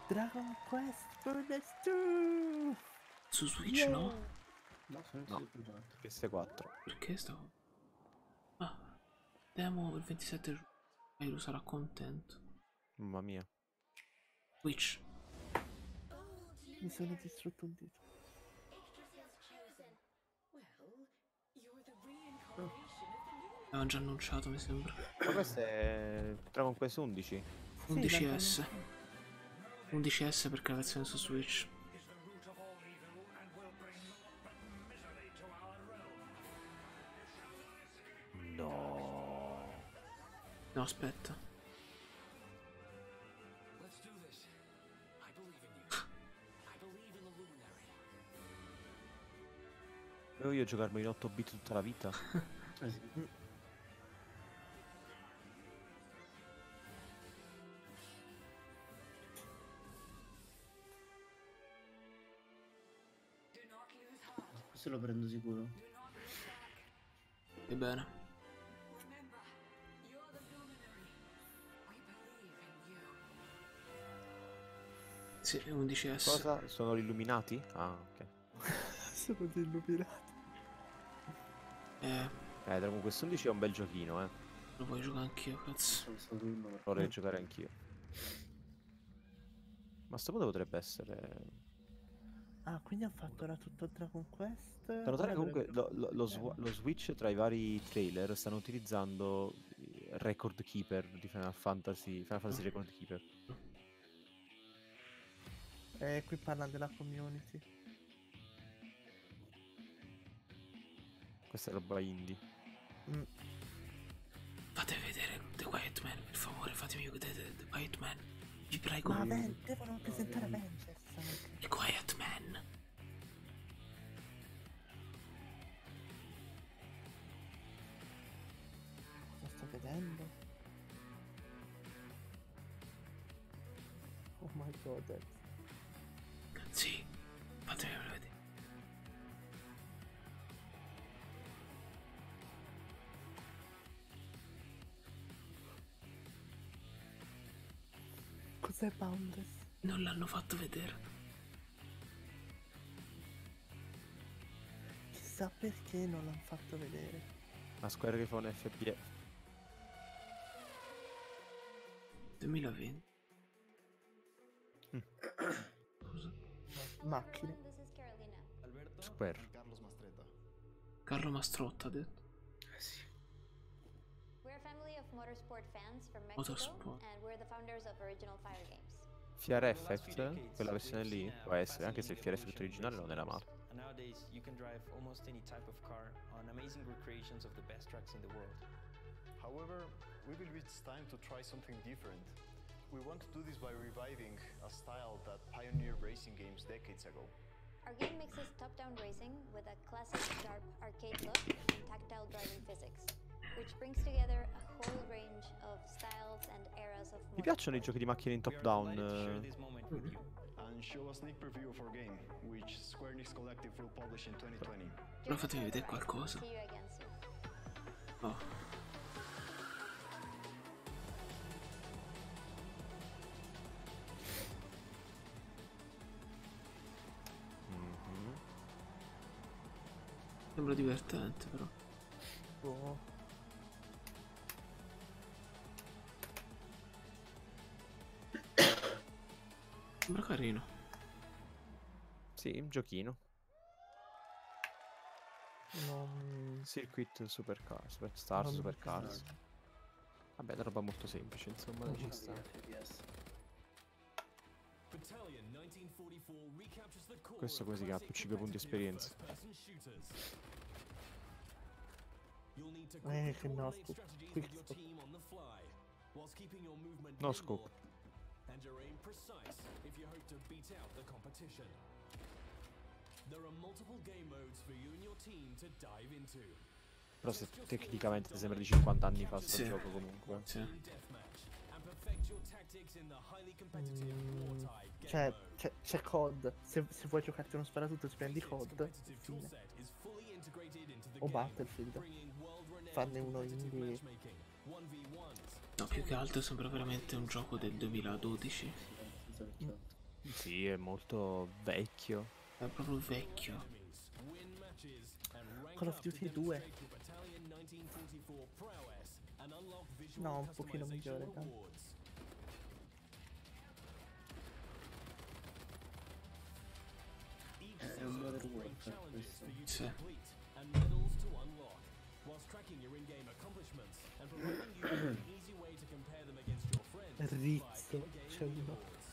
Dragon Quest Furnace 2! Su Switch Yeah. no? No, sono No. sempre provato. PS4. Perché stavo... Ah, demo il 27 giugno. Airu sarà contento. Mamma mia. Switch. Mi sono distrutto un dito. L'avevano già annunciato, mi sembra. Ma questo è Dragon Quest 11. 11S. 11S perché la versione su Switch. No. No, aspetta. Spero io giocarmi in 8 bit tutta la vita. lo prendo sicuro. Ebbene. Sì, 11S. Cosa? Sono gli illuminati? Ah, ok. Sono dei illuminati. Eh, Eh, Dragon Quest 11 è un bel giochino, eh. lo voglio giocare anch'io, cazzo. Vorrei giocare anch'io. Ma sto modo potrebbe essere... Ah, quindi hanno fatto ora tutto Dragon Quest. Da notare comunque lo, lo- lo lo switch tra i vari trailer stanno utilizzando il Record Keeper di Final Fantasy, Final Fantasy Record Keeper. Eh, qui parla della community. Questa è roba indie. Mm. Fate vedere The Quiet Man, per favore, fatemi vedere The, Quiet Man. Vi prego. Ma Aven- devono presentare Avengers. The Quiet Man. Lo sto vedendo. Oh my god. Sì, fatemi vedere. Cos'è Boundless? Non l'hanno fatto vedere. Chissà perché non l'hanno fatto vedere. Ma Square che fa un FPS. 2020. Macchine. Square. Carlos Mastretta. Carlo Mastrotta ha detto. We're a family of motorsport fans from Mexico, Motorsport. and we're the founders of Original Fire Games. Effect, quella versione lì, può essere, anche se il Effect originale non era male. And nowadays, you can drive almost any type of car on amazing recreations of the best tracks in the world. However, we believe it's time to try something different. We want to do this by reviving a style that pioneered racing games decades ago. Our game mixes top-down racing with a classic sharp arcade look and tactile driving physics, which brings together a whole range of styles and eras of Mi piacciono i giochi di macchine in top down. And show a sneak preview of our game, which Square Enix Collective will publish in 2020. Però fatemi vedere qualcosa. Oh. Mhm. Sembra divertente però. Oh. Sembra carino. Sì, un giochino. Non... Circuit Supercar, Superstars, Non Supercars. Vabbè, è roba molto semplice, insomma, dai, ci sta. Battalion 1944 recaptures the core Questo come si chiama? classic Più 5 punti esperienza. Eh, che no, scoop. No scope. And your aim precise if you hope to beat out the competition. There are multiple game modes for you and your team to dive into. Però se tecnicamente sembra di 50 anni fa sto Sì. gioco comunque. Sì. Deathmatch and perfect your tactics in the highly competitive Mm, wartime game Cioè, c'è, c'è COD. Se, se vuoi giocarti uno sparatutto, prendi COD. fine. O Battlefield. Farne uno indie. Matchmaking, 1v1s, No, più che altro sembra veramente un gioco del 2012. Sì, è molto vecchio. È proprio vecchio. Call of Duty 2. demonstrate your Battalion 1944 prowess and unlock visual No, un pochino migliore, rewards. È un Modern Warfare questo. Sì. Rizzo. C'è in-game uno. leaderboards.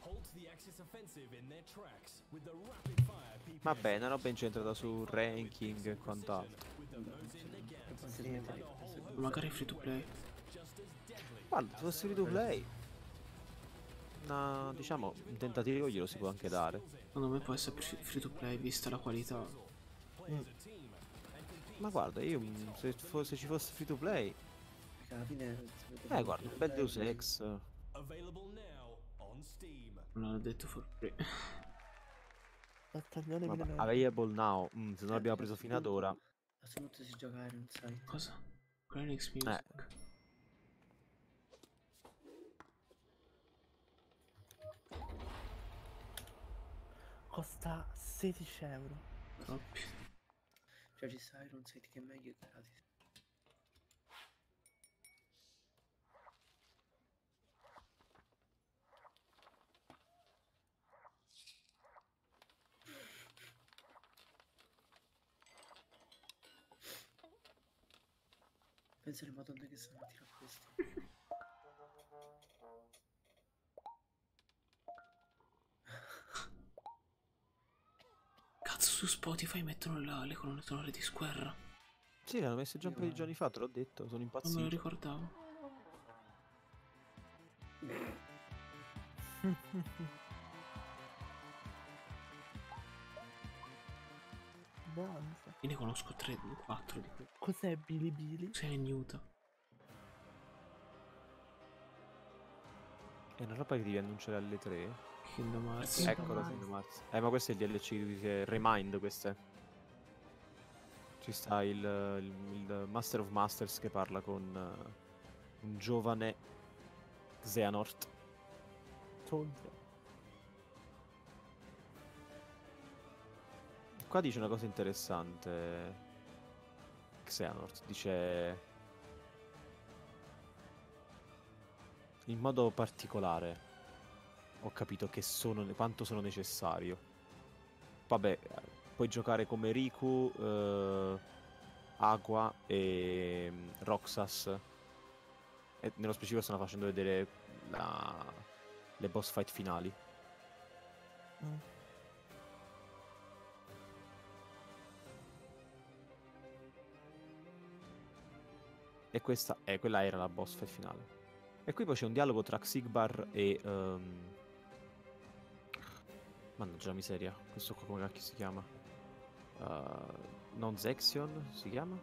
Halt the Axis offensive in their tracks with the rapid fire PPS Vabbè, una roba incentrata su ranking e quant'altro. Magari free to play. Guarda, se fosse free to play. Una- diciamo, un tentativo glielo si può anche dare. Secondo me può essere free to play vista la qualità. Mm. Ma guarda, io mm, se, fosse, ci fosse free to play, Perché alla fine... eh guarda, un bel Deus Ex. Available now on Steam. Non ho detto for free. Battaglione Vabbè, available now. Mm, se non l'abbiamo preso fino ad ora. A sto punto si gioca Iron Sight. Cosa? Phoenix Music. Eh. Costa 16 euro. Troppi. Cioè ci sta Iron Sight che è meglio e gratis. Pensa alle madonne che stanno a tirare questi. Cazzo, su Spotify mettono la- le colonne sonore di Square. Sì, l'hanno messo già un paio di giorni fa, te l'ho detto, sono Non me lo impazzito. ricordavo. Bonza. Io ne conosco 3, 4 di quei. Cos'è Billy Billy? Sei Newton. È una roba che devi annunciare alle 3. Kingdom Hearts. Kingdom Eccolo, Hearts. Kingdom Hearts. Eh, ma questo è il DLC che Remind, questo è. Ci sta il, il- il Master of Masters che parla con eh, un giovane Xehanort. Tonzo. Qua dice una cosa interessante. Xehanort dice. In modo particolare ho capito che sono, quanto sono necessario. Vabbè, eh, puoi giocare come Riku, eh, Aqua e mm, Roxas. E nello specifico stanno facendo vedere la- le boss fight finali. Mm. E questa è, quella era la boss fight finale. E qui poi c'è un dialogo tra Xigbar e... ehm, Mannaggia la miseria, questo qua come cacchio si chiama? Uh, non Zexion si chiama?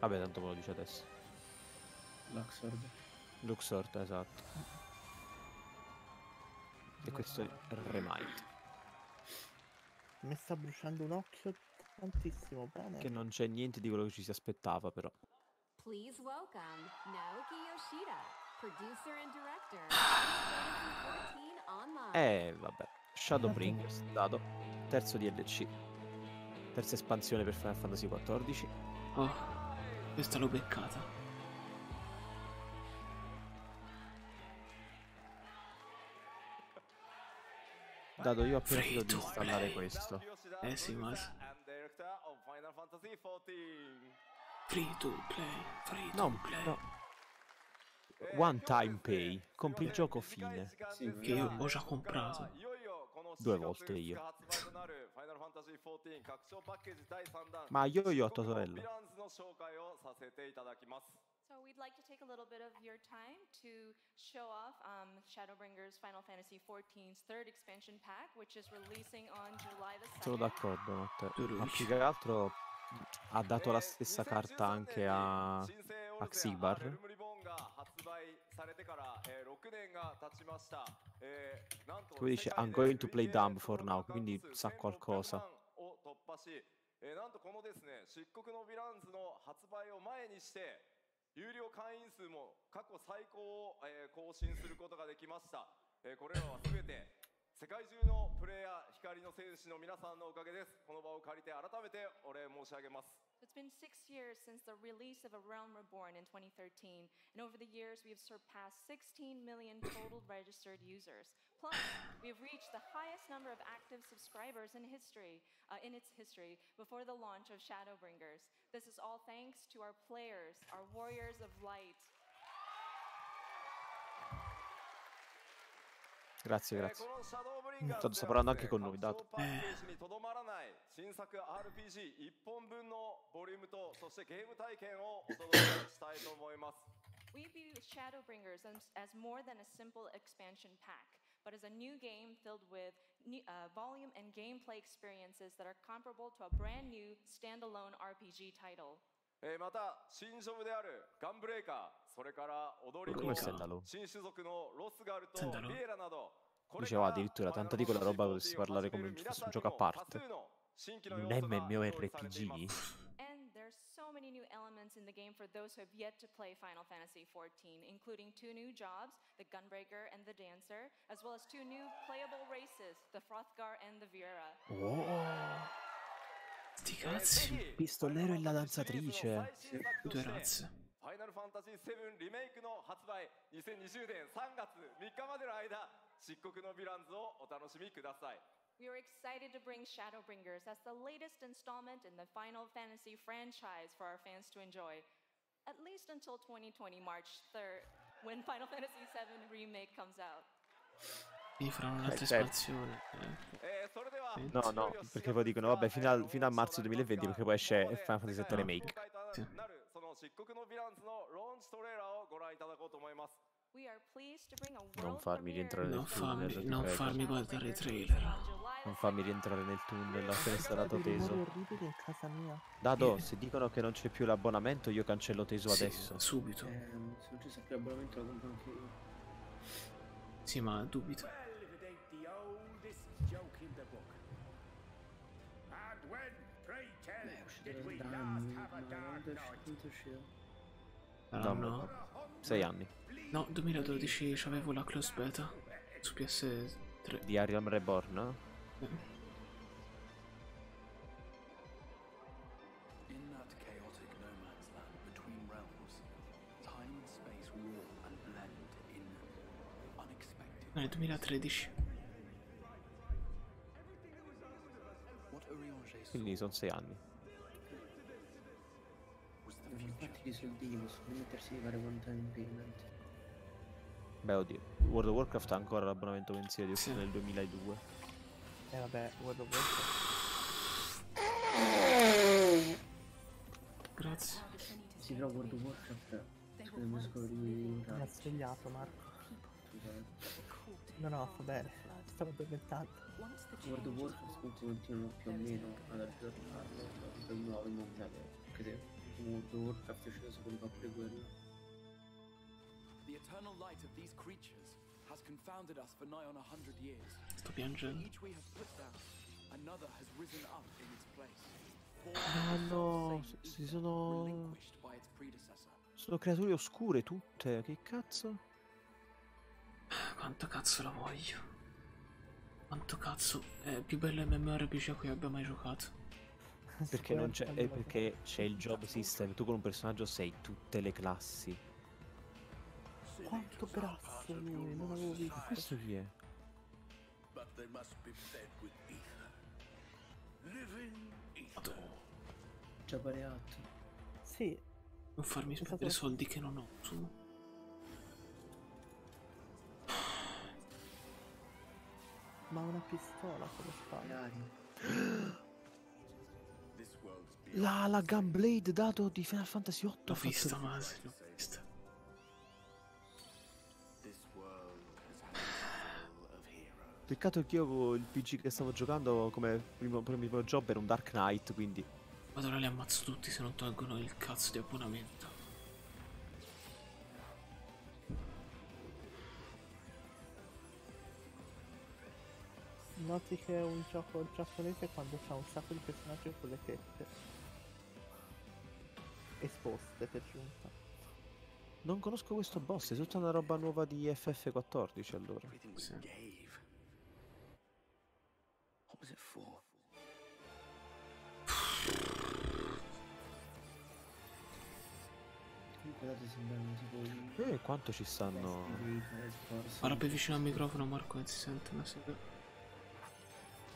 Vabbè, tanto me lo dice adesso. Luxord. Luxort, esatto. E questo è il Remind, Mi sta bruciando un occhio tantissimo, bene. che non c'è niente di quello che ci si aspettava però. Please welcome Naoki Yoshida, Eh, vabbè. Shadowbringers, dato. Terzo DLC. Terza espansione per Final Fantasy XIV. Oh, questa l'ho beccata. Dato io ho appena finito di installare questo. Eh sì, ma... and director of Final Fantasy XIV. Free to play, free to No, play. no. Eh, One Time Pay, compri il gioco fine. Sì, che io ho già comprato. Due volte io. Ma io io a tua sorella. So we'd like to take a little bit of your time to show off um, Shadowbringers Final Fantasy XIV's third expansion pack, which is releasing on July the 2nd. Sono d'accordo, Matteo. Ma più che altro ha dato la stessa carta anche a, a Xibar. レルムリボンが発売されてから、えー6年が経ちました、えーなんと Come dice, I'm going to play dumb for now, quindi sa qualcosa. えーなんとこのですね漆黒のヴィランズの発売を前にして有料会員数も過去最高を、えー更新することができました、えーこれらはすべて世界中のプレイヤー光の戦士の皆さんのおかげです。この場を借りて改めてお礼申し上げます It's been six years since the release of A Realm Reborn in 2013, and over the years we have surpassed 16 million total registered users. Plus, we have reached the highest number of active subscribers in history, uh, in its history, before the launch of Shadowbringers. This is all thanks to our players, our warriors of light. Grazie, grazie. Mm, tanto sta parlando anche con noi, dato. We view Shadowbringers as more than a simple expansion pack, but as a new game filled with new, uh, volume and gameplay experiences that are comparable to a brand new standalone RPG title. また新ショブであるガンブレイカーそれから踊り子新種族のロスガルとリエラなど Diceva addirittura tanta di quella roba dovresti parlare come se fosse un gioco a parte. Un MMORPG? there's so many new elements in the game for those who have yet to play Final Fantasy XIV, including two new jobs, the Gunbreaker and the Dancer, as Sti cazzi. pistolero e la danzatrice. Due razze. ファイナルファンタジー7リメイクの発売2020年3月3日までの間漆黒のヴィランズをお楽しみください We are excited to bring Shadowbringers as the latest installment in the Final Fantasy franchise for our fans to enjoy, at least until 2020 March 3rd, when Final Fantasy VII Remake comes out. Mi faranno un'altra Eh, certo. espansione. Eh, No, no, perché poi dicono, vabbè, fino, al- fino a marzo 2020, perché poi esce Final Fantasy VII Remake. なるその漆黒のヴィランズのローンチトレーラーをご覧いただこうと思います We are pleased to bring a Non world farmi rientrare nel Non tunnel. fammi, ti non prego. farmi guardare i trailer. Non fammi rientrare nel tunnel, appena sarà Dei rumori teso. orribili in casa mia. Dado, se dicono che non c'è più l'abbonamento, io cancello teso Sì, adesso. Subito. Eh, se non ci sta più abbonamento lo compro anche io. Sì, ma dubito. Uscito. Saranno... Sei anni. No, 2012 c'avevo la close beta su PS3. Di Ariam Reborn? In that chaotic no man's land between realms, time and infatti i soldini possono mettersi di fare one time payment. Beh, oddio. World of Warcraft ha ancora l'abbonamento mensile di uscito nel 2002. Eh vabbè, World of Warcraft. Grazie. Sì, però World of Warcraft. Scusa, mi scordo di Mi ha svegliato Marco. No, no, va bene. Stavo addormentando. World of Warcraft continuano più o meno ad aggiornarlo per nuovi mondiali. Anche se World of Warcraft è uscito secondo fa pure quello. The eternal light of these creatures has confounded us for nigh on a hundred years. Sto piangendo. Each we have put down, another has risen up in its place. Ah no, si sono... Sono creature oscure tutte, che cazzo? Quanto cazzo la voglio. Quanto cazzo. È il più bello MMORPG a cui abbia mai giocato. Perché non c'è... È perché c'è il job system, tu con un personaggio sei tutte le classi. Quanto grasso lui, non avevo visto. Questo chi è? But they must be fed with ether. Living ether. Già pareato. Sì. Non farmi stato- spendere soldi che non ho, su. Ma una pistola con le spalle. La, la Gunblade dato di Final Fantasy VIII. L'ho vista, ma sì, l'ho vista. Peccato che io il PG che stavo giocando come primo, primo job era un Dark Knight, quindi... Madonna, li ammazzo tutti se non tolgono il cazzo di abbonamento. Noti che è un gioco giapponese quando c'ha un sacco di personaggi con le tette. Esposte per giunta. Non conosco questo boss, è tutta una roba nuova di FF14 allora. Sembrano tipo i Eh, quanto ci stanno... Parla più vicino al microfono, Marco, che si sente una sera.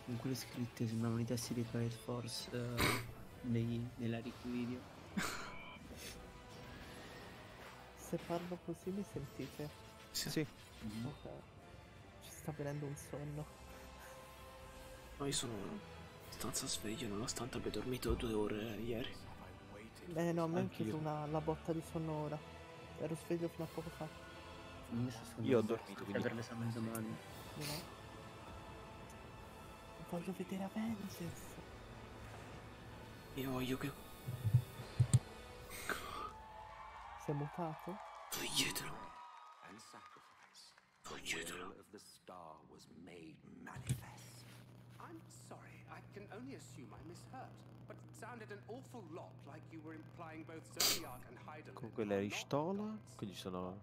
Con quelle scritte sembravano i testi dei Fire Force eh, nei, nella Rick video. Se parlo così mi sentite? Sì. Sì. Ok. Ci sta venendo un sonno. Ma io sono abbastanza sveglio nonostante abbia dormito due ore ieri. Eh no, a me ha Anch'io. preso una, la botta di sonno ora. ero sveglio fino a poco fa. Io ho dormito, quindi- per l'esame domani. No? Voglio vedere Avengers. Io voglio che... Sei mutato? Toglietelo. and sacrifice. The you of the star was made manifest. I'm sorry, I can only assume I misheard, but it sounded an awful lot like you were implying both Zodiac and Hyden. Comunque le ristola, quindi sono...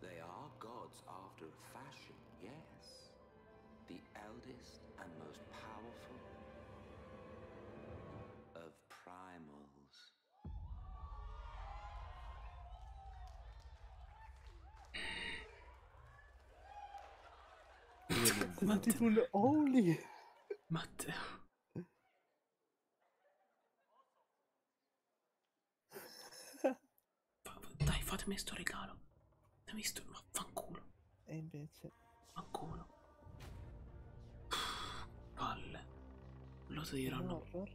They are gods after a Un holy! Matteo. Dai, fatemi sto regalo. Fatemi sto... Vaffanculo. E invece... Vaffanculo. Palle. Lo ti diranno. Horror?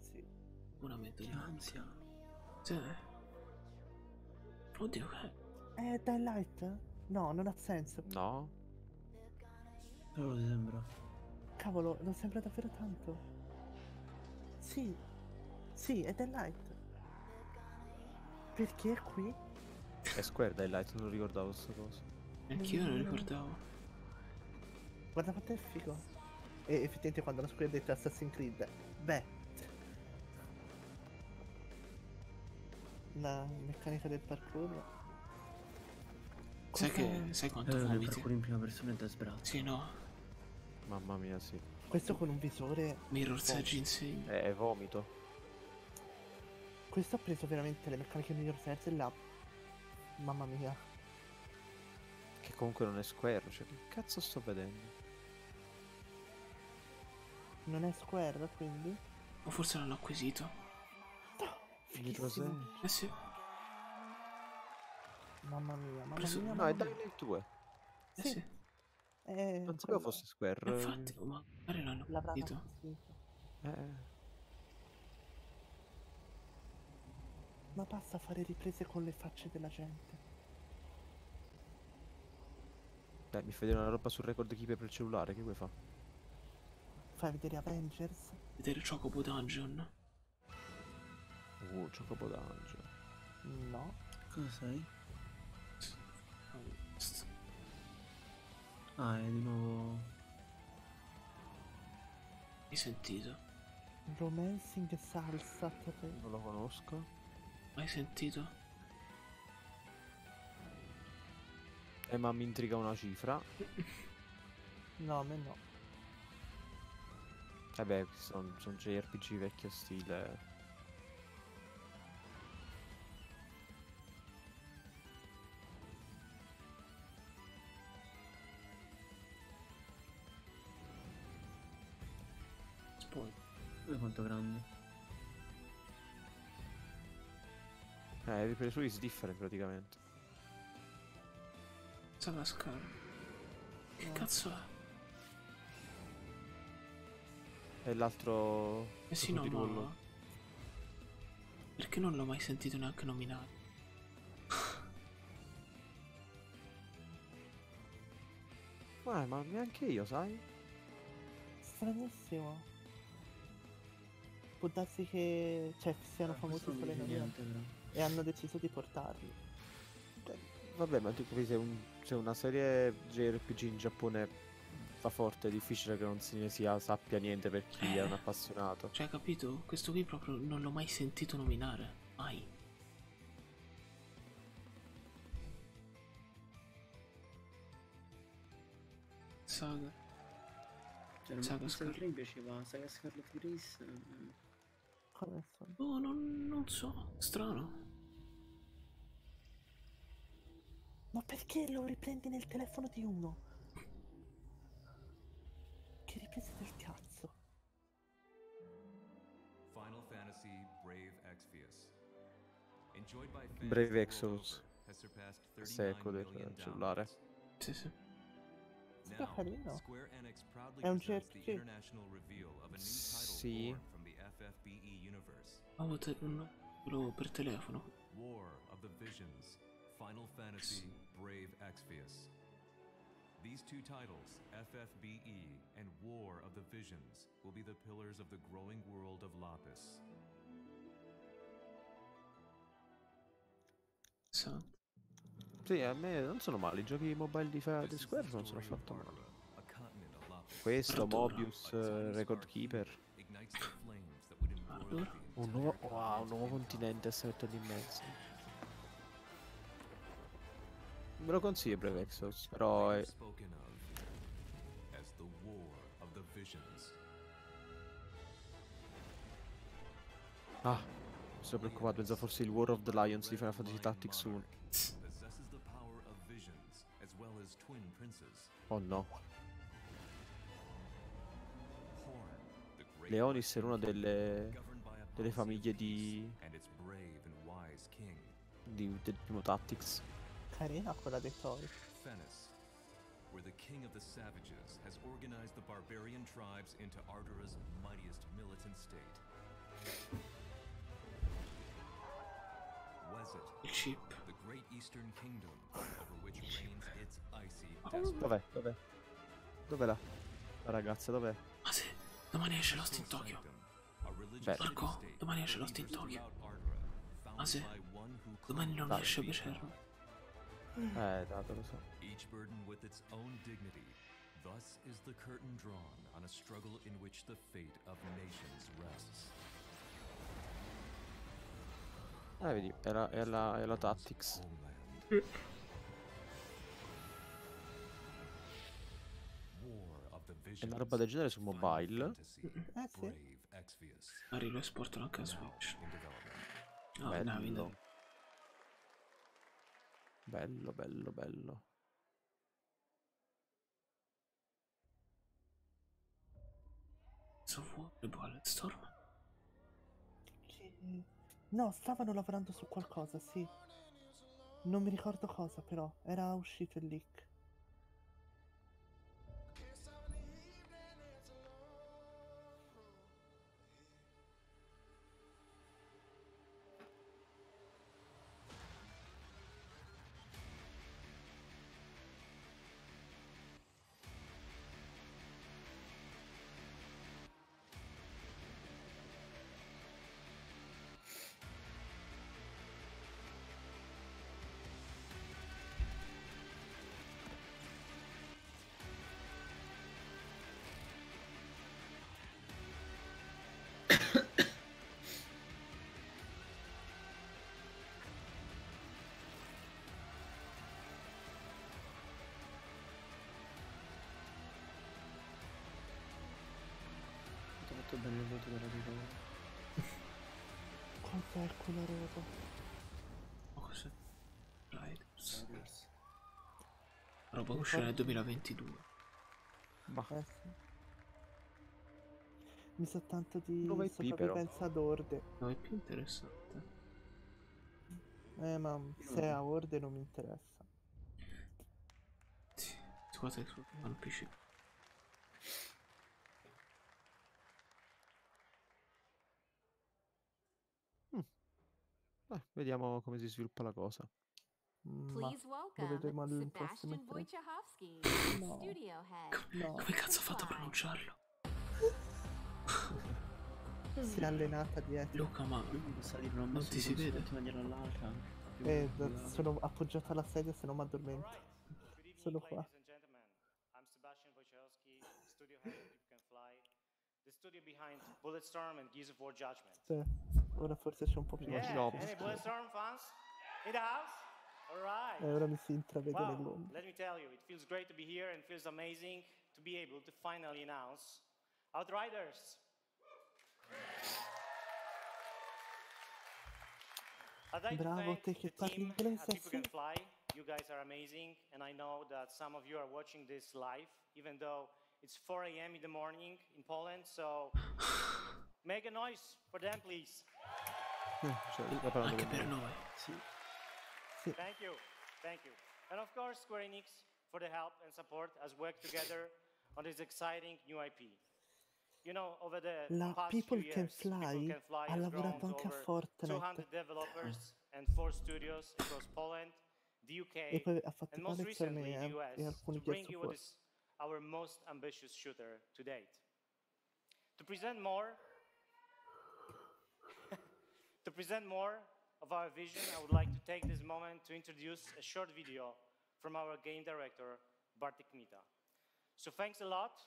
Sì. Sicuramente di ansia. Sì. Oddio che... Eh, Daylight? No, non ha senso. No? Però ti sembra. Cavolo, non sembra davvero tanto. Sì. Sì, è Daylight. Perché è qui? È Square Daylight, non ricordavo questa cosa. Anch'io non ricordavo. Guarda quanto è figo. E effettivamente quando la Square ha detto Assassin's Creed, beh. La meccanica del parkour. Sai che... Sai quanto Eh, il vomiti? parkour in prima persona è da sbrazzo. Sì, no. Mamma mia, sì. Questo con un visore. Mirror's Boh. Edge. È, è vomito. Questo ha preso veramente le meccaniche di Mirror's Edge e l'ha. Mamma mia. Che comunque non è Square, cioè che cazzo sto vedendo? Non è Square quindi? O forse l'hanno acquisito. Mirror's Fighissimo. Edge? Eh sì. Mamma mia, mamma Preso- mia. No, mamma è mia. Dying 2. Eh Sì. sì. Eh, Non sapevo fosse Square. Infatti, ma magari l'hanno acquisito. acquisito. Eh. Ma basta fare riprese con le facce della gente. Dai, mi fai vedere una roba sul record keeper per il cellulare, che vuoi fa? Fai vedere Avengers? Vedere Chocobo Dungeon. Uh, Chocobo Dungeon. No. Cosa sei? Ah, è di nuovo. Hai sentito? Romancing Salsa 3. Non lo conosco. Hai sentito? Eh, ma mi intriga una cifra. No, a me no. Eh beh, sono son JRPG vecchio stile. Poi. Guarda quanto grande. Eh, playthrough is different praticamente. Sagascar. Che cazzo è? E l'altro... Eh sì, no, no. Perché non l'ho mai sentito neanche nominare? Ma, ma neanche io, sai? Stranissimo. Può darsi che. cioè siano famosi non sulle dice novità. niente, però. E hanno deciso di portarli. Vabbè, ma tu capisci, se, un- se una serie JRPG in Giappone fa forte, è difficile che non se ne sia, sappia niente per chi è un appassionato. Cioè, capito? Questo qui proprio non l'ho mai sentito nominare. Mai. Saga. Cioè, Saga Saga Scar- 3 mi piaceva, Saga Scarlet Grace. Come sono? Oh, non, non so. Strano. Ma perché lo riprendi nel telefono di uno? Che riprese del cazzo? Final Fantasy Brave Exvius. Brave Exodus. over, has surpassed Questo è 39 eco del cellulare. Sì, sì. Sembra carino. Square Enix proudly È un presents the JRPG. international reveal of a new title Sì. Avevo te- quello per telefono. War of the Visions, Final Fantasy Brave Exvius. These two titles, FFBE and War of the Visions, will be the pillars of the growing world of Lapis. So. Sì, a me non sono male. I giochi mobile di, Fa- di Square non sono affatto male. Questo, Mobius, eh, Record Keeper. Ignites Un nuovo, wow, un nuovo continente si mette lì in mezzo. Me lo consiglio Brave Exos, però è... Ah, mi sono preoccupato, pensavo fosse il War of the Lions di Final Fantasy Tactics 1. Possesses the power of visions as well as twin princes. Oh no. Leonis era una delle, delle famiglie di, di- del primo Tactics. Carina quella dei tori. Where the king of the savages has organized the barbarian tribes into Ardura's mightiest militant state. Wezet, chip. the great eastern kingdom over which reigns its icy Oh, desert. Dov'è? Dov'è? Dov'è la, la ragazza? Dov'è? Ma se domani esce Lost in Tokyo. Beh, Marco, domani esce Lost in Tokyo. Ma se domani non riesce a becerlo. eh, dato lo so. Each burden with its own dignity. Thus is the curtain drawn on a struggle in which the fate of nations rests. Eh, vedi, è la, è la, è la Tactics. È una roba del genere su mobile. Eh sì. Magari lo esportano anche a Switch. No, bello. Navidad. Bello, bello, bello. So fuori Bulletstorm. Che- No, stavano lavorando su qualcosa, sì. Non mi ricordo cosa, però. Era uscito il leak. Il voto della ricordo. Cos'è quella roba? Ma cos'è? Riders. Roba che uscirà nel 2022. Ma Eh sì. Mi sa tanto di Dove IP, però? sopravvivenza ad orde. No, è più interessante. Eh, ma se è a orde non mi interessa. Sì, scusa che fanno PC. Eh, vediamo come si sviluppa la cosa. Mm, Ma Please lo welcome vedremo al prossimo Sebastian E3. Wojciechowski, No. studio head. No. Come cazzo ha fatto a pronunciarlo? Si è allenata dietro. Luca, ma Non non ti di si vede? di maniera all'altra. Eh, obbligata. sono appoggiata alla sedia se non mi addormento. Sono qua. Ladies and gentlemen, I'm Sebastian Wojciechowski, studio head of Deep Can Fly, the studio behind Bulletstorm and Gears of War Judgment. Sì, ora forse c'è un po' più Yeah, di any Bulletstorm fans in the house? All right. E ora mi si intravede Wow, let me tell you, it feels great to be here and feels amazing to be able to finally announce Outriders. I'd like to Bravo te che the parli team inglese, People. Can Fly. You guys are amazing, and I know that some of you are watching this live, even though it's 4 a.m. in the morning in Poland. So make a noise for them, please. Eh, cioè, Anche per noi. noi. Sì. Thank you, thank you. And of course, Square Enix for the help and support as we work together on this exciting new IP. You know, over the La past People few Can years, Fly People Can Fly ha has lavorato grown anche a Fortnite. 200 developers and four studios across Poland, the UK, E poi ha fatto and most recently me the e US alcuni to bring you of what War. is our most ambitious shooter to date. To present more, to present more of our vision, I would like to take this moment to introduce a short video from our game director, Bartek Mita. So thanks a lot.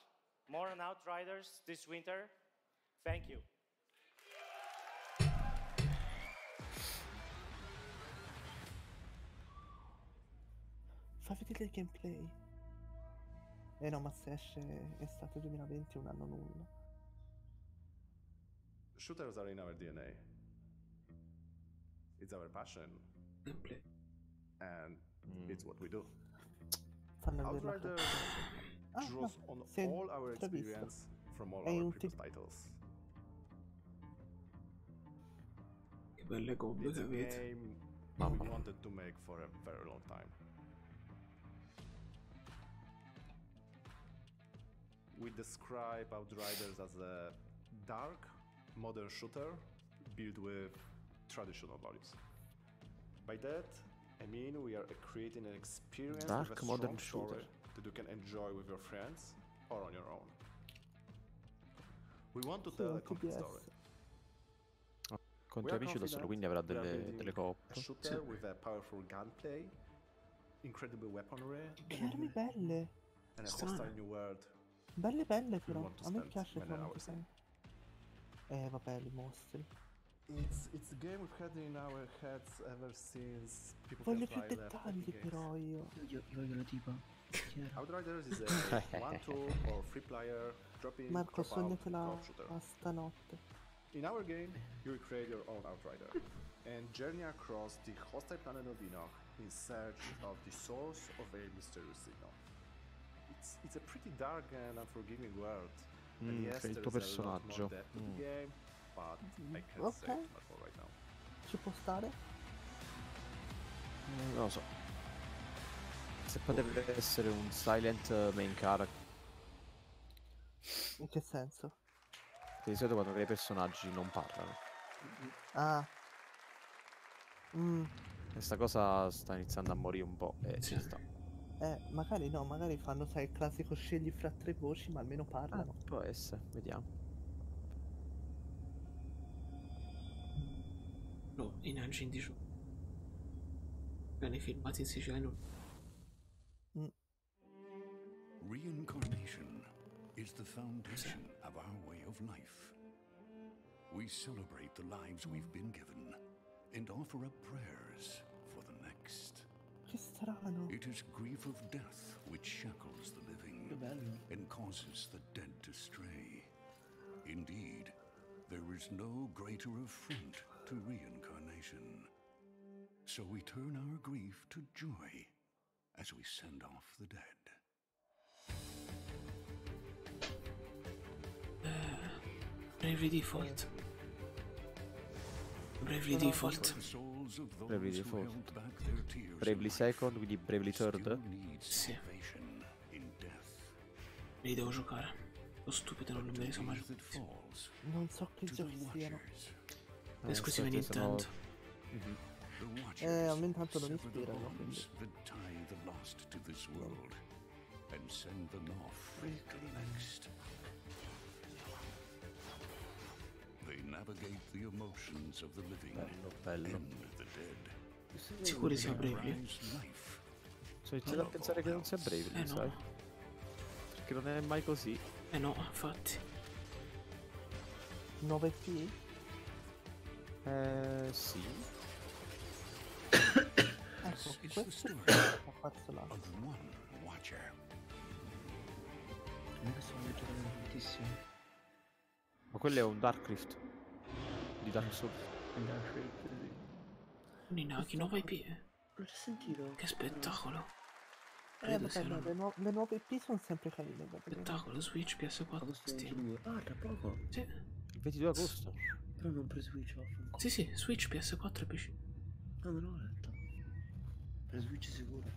More on Outriders this winter. Thank you. Fa vedere gameplay. Eh no, ma se esce estate 2020 è un anno nulla. Shooters are in our DNA. It's our passion. Gameplay. And it's what we do. Fanno Outrider Ah, draws on all our experience from all our previous titles. Che belle gobbe It's a avete. game Mamma we wanted to make for a very long time. We describe Outriders as a dark, modern shooter built with traditional values. By that, I mean we are creating an experience Dark, with a modern strong story shooter. that you can enjoy with your friends or on your own. We want to tell a complete story. Con tuoi amici da solo, quindi avrà delle, delle coop. shooter with a powerful gunplay, incredible weaponry, Che armi belle. and a hostile new world. Belle belle però. A me piace hours in. Eh vabbè, i mostri. It's it's a game we've had in our heads ever since people Voglio più dettagli però io. Io, io voglio la tipa. Outriders is a one two or free player drop in Marco, drop sognatela a stanotte. In our game, you will create your own Outrider and journey across the hostile planet of Enoch in search of the source of a mysterious signal. It's, it's a pretty dark and unforgiving world. and Mm, yes, sei il tuo personaggio. Mm. But I can't Ok. say much more right now. Ci può stare? Mm, Non lo so. Se potrebbe essere un silent eh, main character. In che senso? Che di solito quando crei personaggi non parlano. Ah. Mm, Questa cosa sta iniziando a morire un po' e ci sta. eh, magari no, magari fanno, sai, il classico scegli fra tre voci, ma almeno parlano. Può essere, vediamo. No, in engine di gioco. Bene filmati in siciliano. Mm. Reincarnation is the foundation of our way of life. We celebrate the lives we've been given and offer up prayers for the next. It is grief of death which shackles the living and causes the dead to stray. Indeed, there is no greater affront to reincarnation. So we turn our grief to joy as we send off the dead. Bravely Default. Bravely Default. Bravely Default. Bravely Second, quindi Bravely Third. Sì. Li devo giocare. Lo stupido non me li sono mai. Non so che giochi siano. Esclusive Eh, sono- Nintendo. Mhm. Eh, a me intanto non ispirano, quindi. and send them off next. They navigate the emotions of the living and the dead. Sicuri sia Bravely? Prize life. Sono iniziato a pensare che non sia Bravely, Eh, no. sai? Perché non è mai così. Eh no, infatti. 9P? Eh, sì. Ecco, questo ha fatto là. che sono giocato tantissimo. Ma quello è un Dark Rift. Di Dark Souls. Ninaki 9 IP. L'ho sentito. Che spettacolo. Eh, siano no, le, nuo- le nuove P sono sempre carine spettacolo Switch PS4 Steam. Ah, tra poco. Sì. Il 22 agosto. Però non preso Switch off. Sì, sì, Switch PS4 e PC. No, non ho letto. Per Switch sicuro.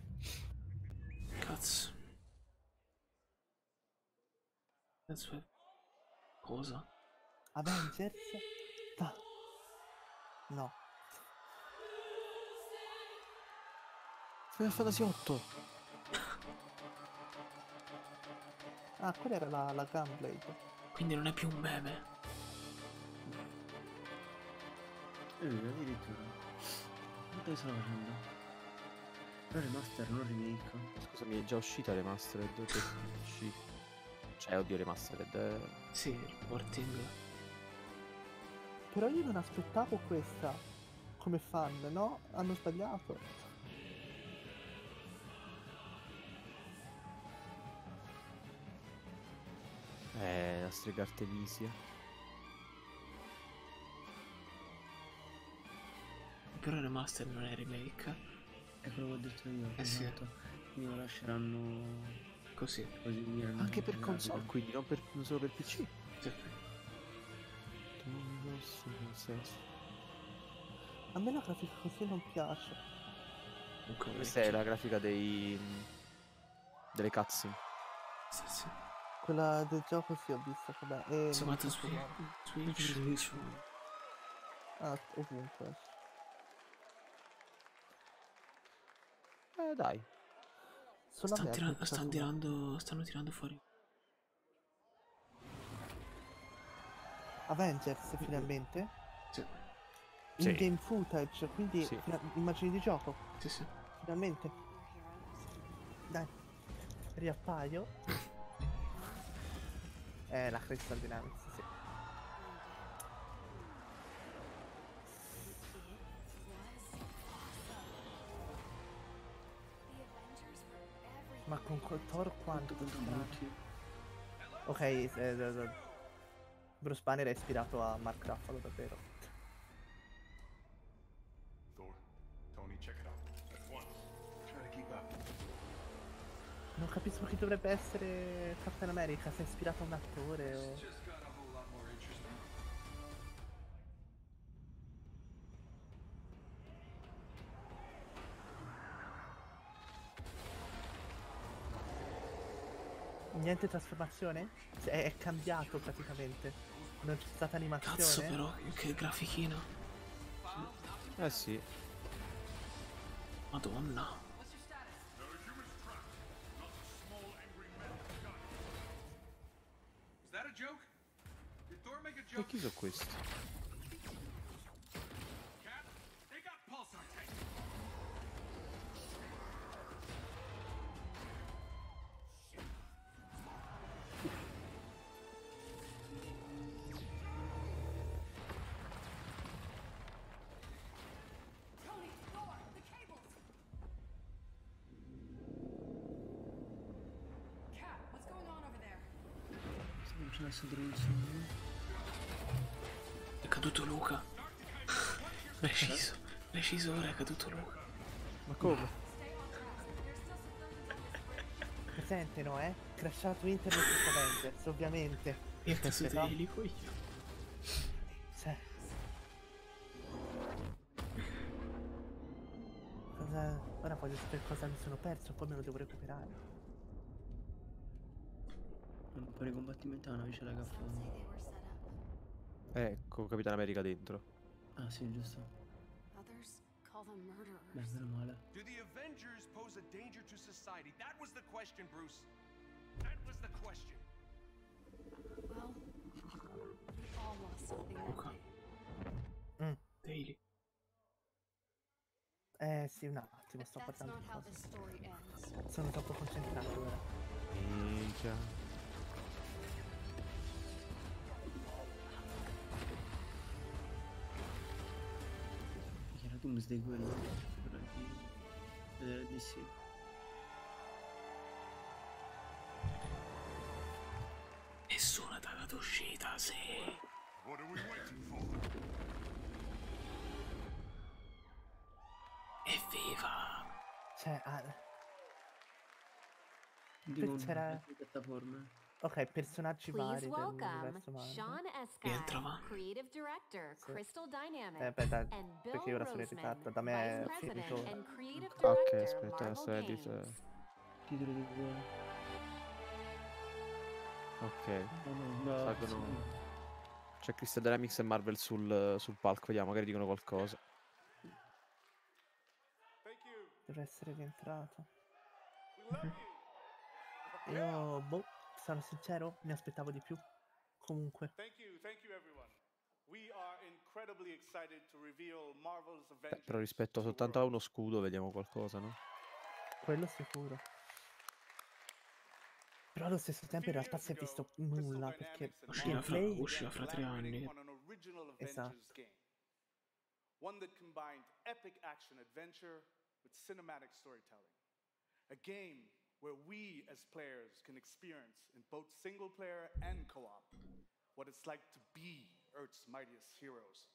Cazzo. Cazzo è... Cosa? Avengers? Ah. No. Final Fantasy 8. Ah, quella era la, la Gunblade. Quindi non è più un meme. Eh, addirittura. Quanto stanno facendo? Però remaster, non remake. Scusami, è già uscita Remastered per PC. Cioè, oddio, Remastered. eh. Sì, il porting. Però io non aspettavo questa come fan, no? Hanno sbagliato. Eh, la strega Artemisia. Però il remaster non è remake. È quello che ho detto io. Eh sì. esatto. Quindi lo lasceranno Così. così. Anche per console, quindi non, per, non solo per PC. Sì. A me la grafica così non piace. Questa è la grafica dei. delle cutscene. Sì, sì. Quella del gioco sì ho visto com'è. E Insomma, su Switch. Ah, ovunque. Eh, dai. Sulla Stanno, tirando, stanno, tirando, stanno tirando fuori. Avengers finalmente? Sì. Sì. In game footage, quindi Sì. immagini di gioco. Sì, sì. Finalmente. Dai. Riappaio. Eh, la Crystal Dynamics, Ma con col Thor quanto Ok, eh, eh, eh, Bruce Banner è ispirato a Mark Ruffalo davvero. Thor, Tony, check it out. At once. Try to keep up. Non capisco chi dovrebbe essere Captain America, se è ispirato a un attore o... Niente trasformazione? È, è cambiato praticamente. Non c'è stata animazione. Cazzo però, che grafichino. Eh sì. Madonna. E chi sono questi? C'è la stronzo. È caduto Luca. Preciso. Preciso ora è caduto Luca. Ma come? Presente, no, eh? Crashato internet su Avengers, ovviamente. Niente su No? elico io. Cosa... Ora voglio sapere cosa mi sono perso, poi me lo devo recuperare. Un po' di combattimento a una vicenda che fa. Ecco, Capitano America dentro. Ah sì, giusto. Beh, meno male. Do the Avengers pose a danger to society? That was the question, Bruce. That was the question. Well, we all lost something that Luca. day. Daily. Eh sì, un attimo, sto ends. Sono troppo concentrato ora. Minchia. Quello. Quello di... Vedere di sì. Nessuna data d'uscita, sì. What are we waiting for? Evviva! Cioè, ah, Dico c'era- piattaforme. Ok, personaggi Please vari welcome dell'universo Marvel. Eskai, Creative Director, Crystal Dynamics, Eh, beh, dai, perché ora sono in ritardo, da me è finito. Creative Ok, aspetta, sto edit. Titolo di cuore. Ok. No. C'è Crystal Dynamics e Marvel sul, sul palco, vediamo, magari dicono qualcosa. Deve essere rientrato. Io, boh, sono sincero, mi aspettavo di più. Comunque. Thank you, thank you Beh, però rispetto soltanto a uno scudo vediamo qualcosa, no? Quello sicuro. Però allo stesso tempo in realtà si è visto nulla perché Usciva fra, usciva fra tre anni. Esatto. One that combined epic action adventure with cinematic storytelling. A game where we as players can experience in both single player and co-op what it's like to be Earth's mightiest heroes.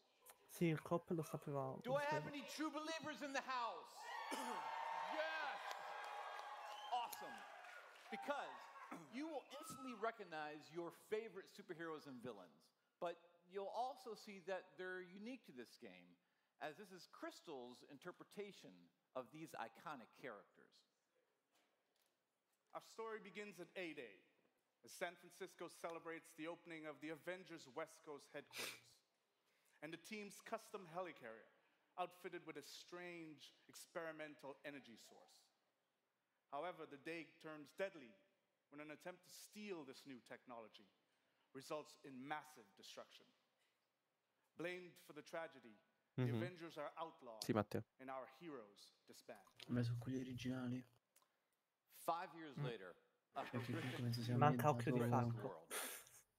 Sì, il cop lo sapevamo. Do I have any true believers in the house? yes! Awesome. Because you will instantly recognize your favorite superheroes and villains, but you'll also see that they're unique to this game, as this is Crystal's interpretation of these iconic characters. Our story begins at 8 a.m. as San Francisco celebrates the opening of the Avengers West Coast headquarters, and the team's custom helicarrier, outfitted with a strange experimental energy source. However, the day turns deadly when an attempt to steal this new technology results in massive destruction. Blamed for the tragedy, the Mhm. Avengers are outlawed, Sì, and our heroes disband. Beh, sono quelli originali. Five years Mm. later, a Cioè, che horrific come si sia Manca occhio di ambientato- falco. world.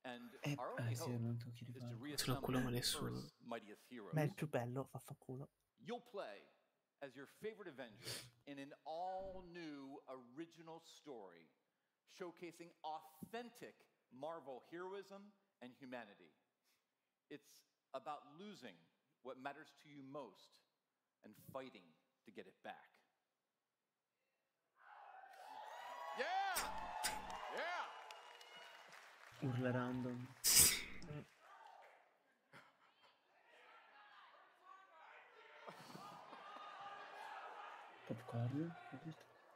And Eh, our eh, only sì, hope manca occhio di is to falco. Ce l'ha reassemble quello ma nessuno. Earth's mightiest heroes. Ma è il più bello, vaffanculo. You'll play as your favorite Avengers in an all new original story showcasing authentic Marvel heroism and humanity. It's about losing what matters to you most and fighting to get it back. Yeah! Yeah! Urla random. Popcorn?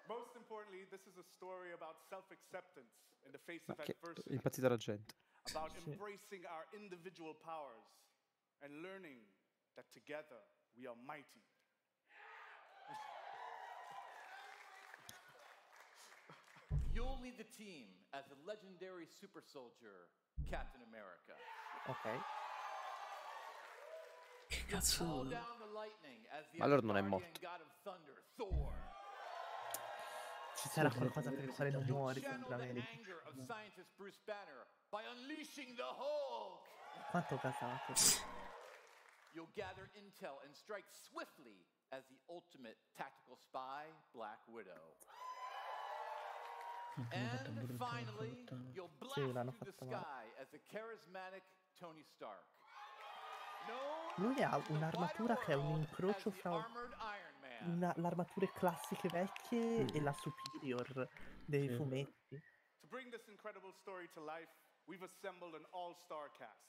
Most importantly, this is a story about self acceptance in the face of adversity, impazzita la gente. about embracing our individual powers and learning that together we are mighty. You'll lead the team as the legendary super soldier, Captain America. Ok. Che Call cazzo... down the lightning as the Allora non è Asgardian morto. god of thunder, Thor. Ci sarà Sì, qualcosa per il quale non muori, Channel sembra the vedi. anger of scientist Bruce Banner by unleashing the Hulk. Quanto casato. You'll gather intel and strike swiftly as the ultimate tactical spy, Black Widow. Ma come ha fatto a And finally, you'll blast through the sky as the charismatic Tony Stark. Lui ha un'armatura che è un incrocio fra una- l'armature classiche vecchie e la superior dei Sì. fumetti. To bring this incredible story to life, we've assembled an all star cast.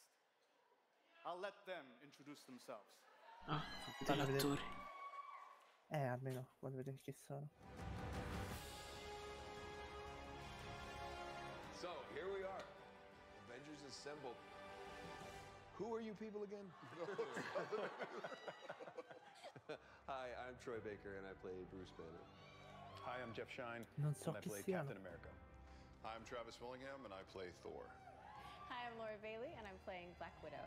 I'll let them introduce themselves. Ah, vedere- attori. Eh, almeno, voglio vedere chi sono. So here we are, Avengers assembled. Who are you people again? Hi, I'm Troy Baker, and I play Bruce Banner. Hi, I'm Jeff Shine, Non so and I chi play siano. Captain America. Hi, I'm Travis Willingham, and I play Thor. Hi, I'm Laura Bailey, and I'm playing Black Widow.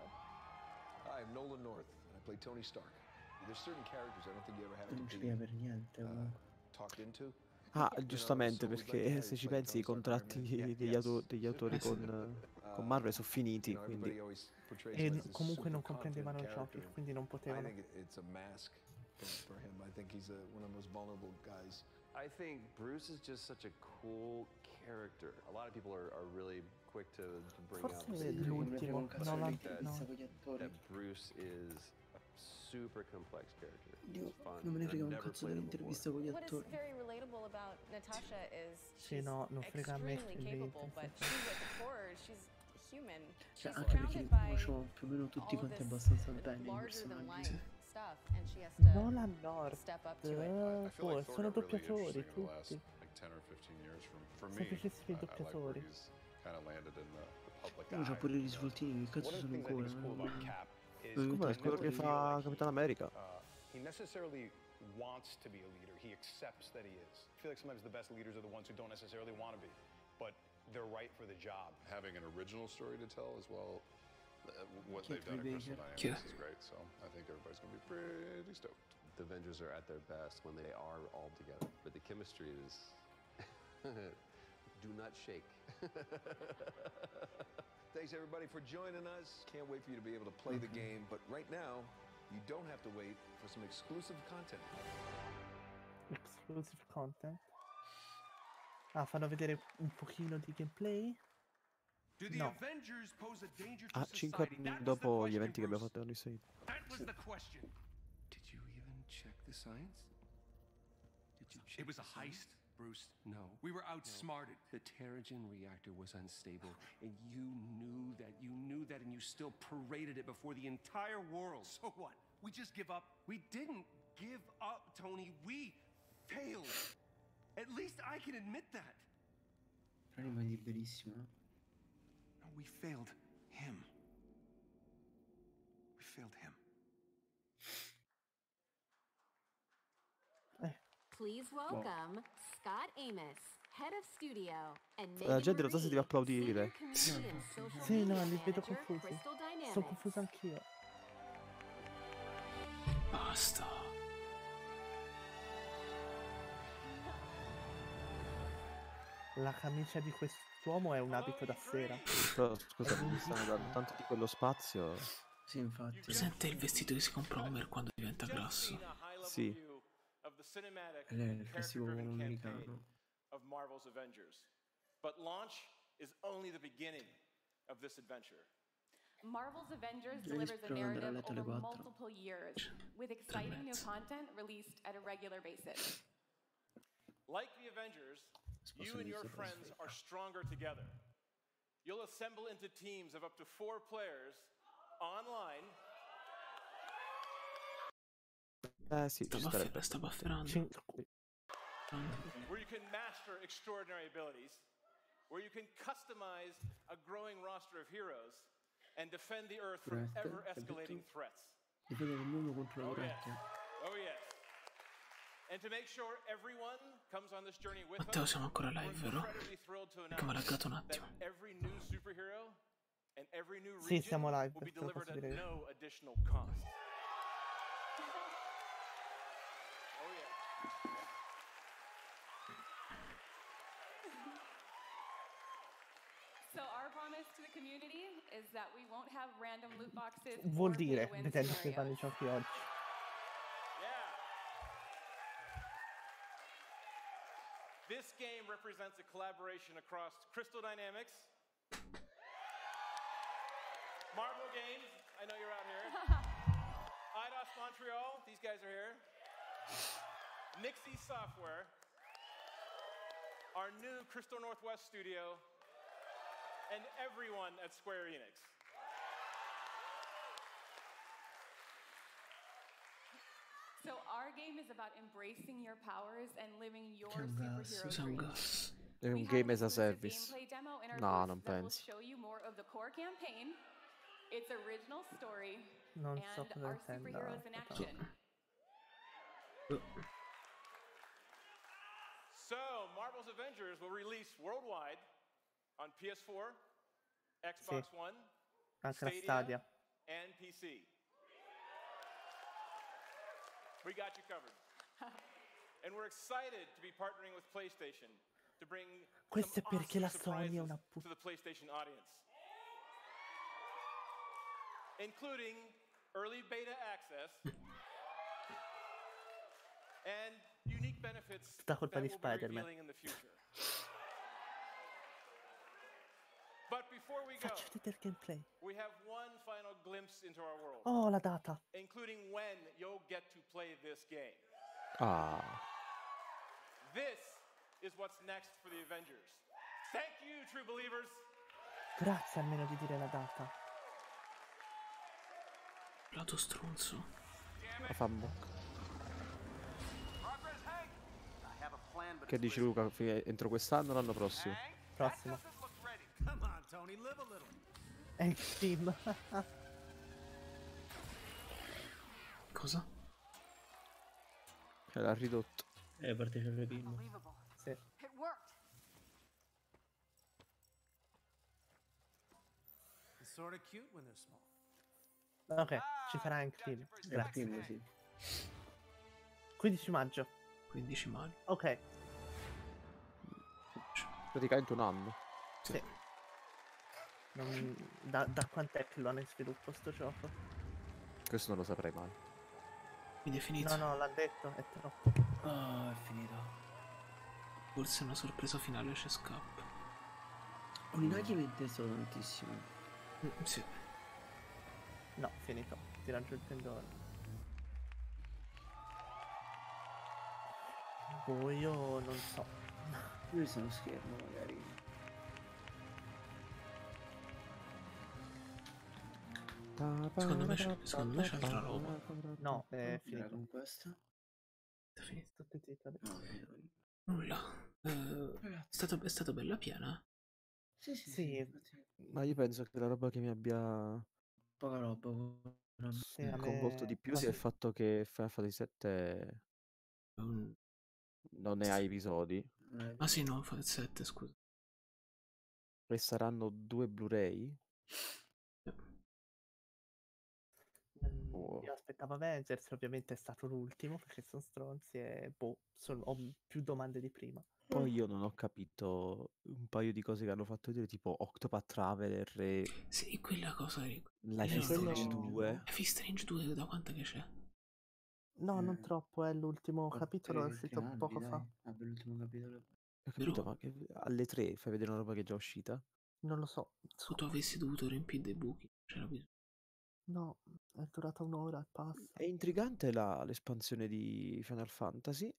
Hi, I'm Nolan North, and I play Tony Stark. There's certain characters I don't think you ever have Non to ci be spiega per niente. Uh, comunque. talked into. Ah, giustamente, perché se ci pensi i contratti degli, auto- degli autori con, con Marvel sono finiti, quindi... E comunque non comprendevano i confident giochi, character. quindi non potevano. for, him. I think he's a, one of the most vulnerable guys. I think Bruce is just such a cool character. A lot of people are, are really quick to, to bring up. Forse the- l'ultimo, non think l'anti- that, that Bruce is super complex character. Dio, non me ne frega un cazzo dell'intervista con gli What is attori. very relatable about Natasha is Sì, she's no, non frega a me extremely il capable, but intervista. she's at the core, she's human. Cioè, She's anche perché li surrounded by conosciamo più o meno tutti quanti abbastanza bene i personaggi. life stuff, and she has to Nolan North. step up to it. I feel like boh, Thor sono doppiatori tutti. like 10 or 15 years. From, for me, Semplicisimi I, I like where doppiatori. he's kind of landed in the, the public Uno c'ha eye. pure gli svoltini, che cazzo sono I ancora? Is cool about Cap is Scusa, è quello che fa Capitano America. uh, he necessarily wants to be a leader. He accepts that he is. I feel like sometimes the best leaders are the ones who don't necessarily want to be, but they're right for the job. Having an original story to tell as well, uh, what they've done at Crystal Lee Dynamics Baker. is great. So I think everybody's going to be pretty stoked. The Avengers are at their best when they are all together, but the chemistry is. do not shake. Thanks everybody for joining us. Can't wait for you to be able to play the game, but right now, you don't have to wait for some exclusive content. Exclusive content. Ah, fanno vedere un pochino di gameplay? Do the No. Avengers pose a danger to Ah, 5 society? anni That was the dopo gli question, eventi che abbiamo fatto negli Stati That was the question. Did you even check the science? Did you check It was the a science? heist, Bruce. No. We were no. outsmarted. The Terrigen reactor was unstable, and you knew that. You knew that, and you still paraded it before the entire world. So what? We just give up? We didn't give up, Tony. We failed. At least I can admit that. L'anima è liberissima. No, we failed him. We failed him. Please welcome Scott Amos, head of studio, and La gente non so se Marie, deve applaudire. community and social Sì, no, li vedo confusi. Crystal Sono Dynamics. confuso anch'io. Basta. La camicia di quest'uomo è un abito da sera. Però scusa, mi stanno dando tanto di quello spazio. Sì, infatti. Presente il vestito che si compra Homer quando diventa grasso. Sì. Of the cinematic Lei è il festival character-driven campaign of Marvel's Avengers. But launch is only the beginning of this adventure. Marvel's Avengers delivers a provare ad narrative over multiple years, with exciting new content released at a regular basis. Like the Avengers, you and your friends are stronger together. You'll assemble into teams of up to four players online Eh sì, Sta starebbe. sta bufferando. where you can master extraordinary abilities, where you can customize a growing roster of heroes, and defend the Earth from ever escalating threats. Difendere il mondo contro la Oh, yes. vecchia. Oh, yes. And to make sure everyone comes on this journey with Matteo, siamo ancora live, vero? Perché mi ha laggato un attimo. every new superhero and every new Sì, region siamo live, will be delivered at no additional cost. Oh, yeah. So our promise to the community is that we won't have random loot boxes. Vuol dire, to win che fanno i giochi oggi. This game represents a collaboration across Crystal Dynamics, Marvel Games, I know you're out here, IDOS Montreal, these guys are here, Nixie Software, our new Crystal Northwest studio, and everyone at Square Enix. So our game is about embracing your powers and living your superhero gas, Usa un dreams. gas. Un game as a service. Gameplay demo in our No, booth non that will penso. show you more of the core campaign, its original story, Non and so our superheroes in action. So, Marvel's Avengers will release worldwide on PS4, Xbox Sì. One, Anche la Stadia, Stadia. and PC. We got you covered. and we're excited to be partnering with PlayStation to bring Questo è some perché la awesome Sony è surprises una to the PlayStation audience. Including early beta access But before we go, Faccio vedere il gameplay. we have one final glimpse into our world, Oh, la data. including when you'll get to play this game. Ah. This is what's next for the Avengers. Thank you, true believers. Grazie almeno di dire la data. Lato stronzo. La fa bocca. Progress, Hank. I have a plan, but Che dici Luca? Entro quest'anno o l'anno prossimo? Prossimo. È Steam. Cosa? E l'ha ridotto. Eh, parte c'è il film. Sì. Ok, ci sarà anche film. È il Grazie. film, sì. 15 maggio. 15 maggio. Ok. Praticamente un anno. Sì. Non- Da, da quant'è che lo hanno in sviluppo sto gioco? Questo non lo saprei mai. Quindi è finito. No, no, l'ha detto, è troppo. Ah, è finito. Forse una sorpresa finale c'è scappa. Uninagi mi è interessato tantissimo. Mm, sì. No, finito. Tira giù il pendolo. Boh, io non so. Io sono schermo, magari. Secondo me c'è, secondo me c'è altra roba. No, è Era finito. con questo? È. No, vedo. Nulla. Eh, è, stata, è stata bella piena. Sì, sì, Sì. Ma io penso che la roba che mi abbia Poca roba. roba. Sì, me- coinvolto di più sia il fatto che Final Fantasy VII Un- non ne ha episodi Eh, Ah sì, no, fa il 7, scusa. e saranno due Blu-ray. Oh. Io aspettavo Avengers, ovviamente è stato l'ultimo perché sono stronzi e boh, sono- ho più domande di prima. Poi io non ho capito un paio di cose che hanno fatto vedere, tipo Octopath Traveler e Sì, quella cosa lì. Life is Strange 2. Life is Strange 2 da quanto che c'è? No, non Eh, troppo, è l'ultimo qua capitolo, è tre- uscito tre anni, poco dai. fa. Vabbè, l'ultimo capitolo. Ho capito, Però- ma che alle 3 fai vedere una roba che è già uscita? Non lo so. Se tu avessi dovuto riempire dei buchi, c'era bisogno. No, è durata un'ora e passa. È intrigante la- l'espansione di Final Fantasy,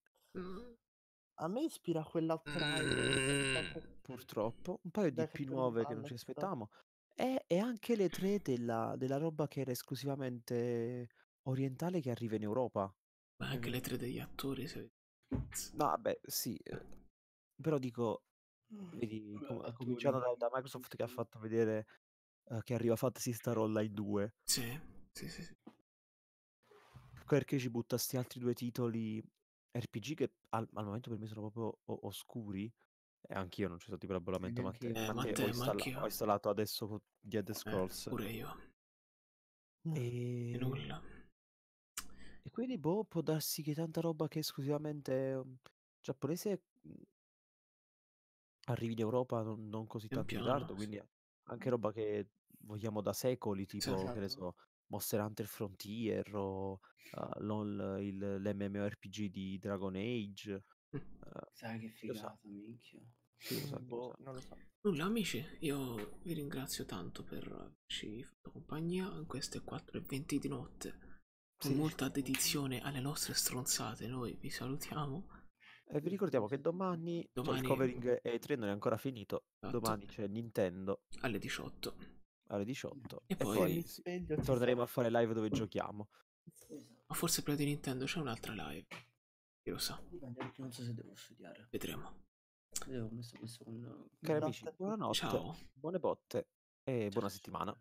A me ispira quell'Outrider. purtroppo. Un paio di Dai, quello nuove che non ci aspettavamo. E, e anche le 3 della, della roba che era esclusivamente orientale che arriva in Europa. Ma anche le tre degli attori, se... No, vabbè, sì. eh, Però dico, vedi, com- cominciando da, da Microsoft che ha fatto vedere eh, che arriva Fantasy Star Online 2. Sì, sì, sì. sì. Perché ci butta sti altri due titoli RPG che al, al momento per me sono proprio o- oscuri. E anch'io non c'è stato tipo l'abbonamento, ma neanche te, io. Eh, ma ma te te, ho, ma installa- anch'io. ho installato adesso co- The Elder Eh, Scrolls. pure io. E... E nulla. E quindi, boh, può darsi che tanta roba che è esclusivamente um, giapponese mh, arrivi in Europa non, non così Pian tanto in piano, ritardo, sì. quindi anche roba che vogliamo da secoli, tipo, che ne esatto. so, Monster Hunter Frontier o uh, LOL, il- l'MMORPG di Dragon Age. Uh, Sai che lo figata, minchia. chi lo sa, chi lo Boh, sa. non lo so. Nulla amici, io vi ringrazio tanto per averci fatto compagnia in queste 4.20 di notte. Con Sì. molta dedizione alle nostre stronzate, noi vi salutiamo. E vi ricordiamo che domani, cioè, Domani- il covering E3 non è ancora finito, Esatto. domani c'è Nintendo Alle 18. alle 18 E e poi- poi sì, torneremo a fare live dove giochiamo. Ma forse prima di Nintendo c'è un'altra live. Chi lo sa, non so se devo studiare. vedremo. Io ho messo, messo con... Cari amici, buonanotte, Ciao. buone botte e buona settimana.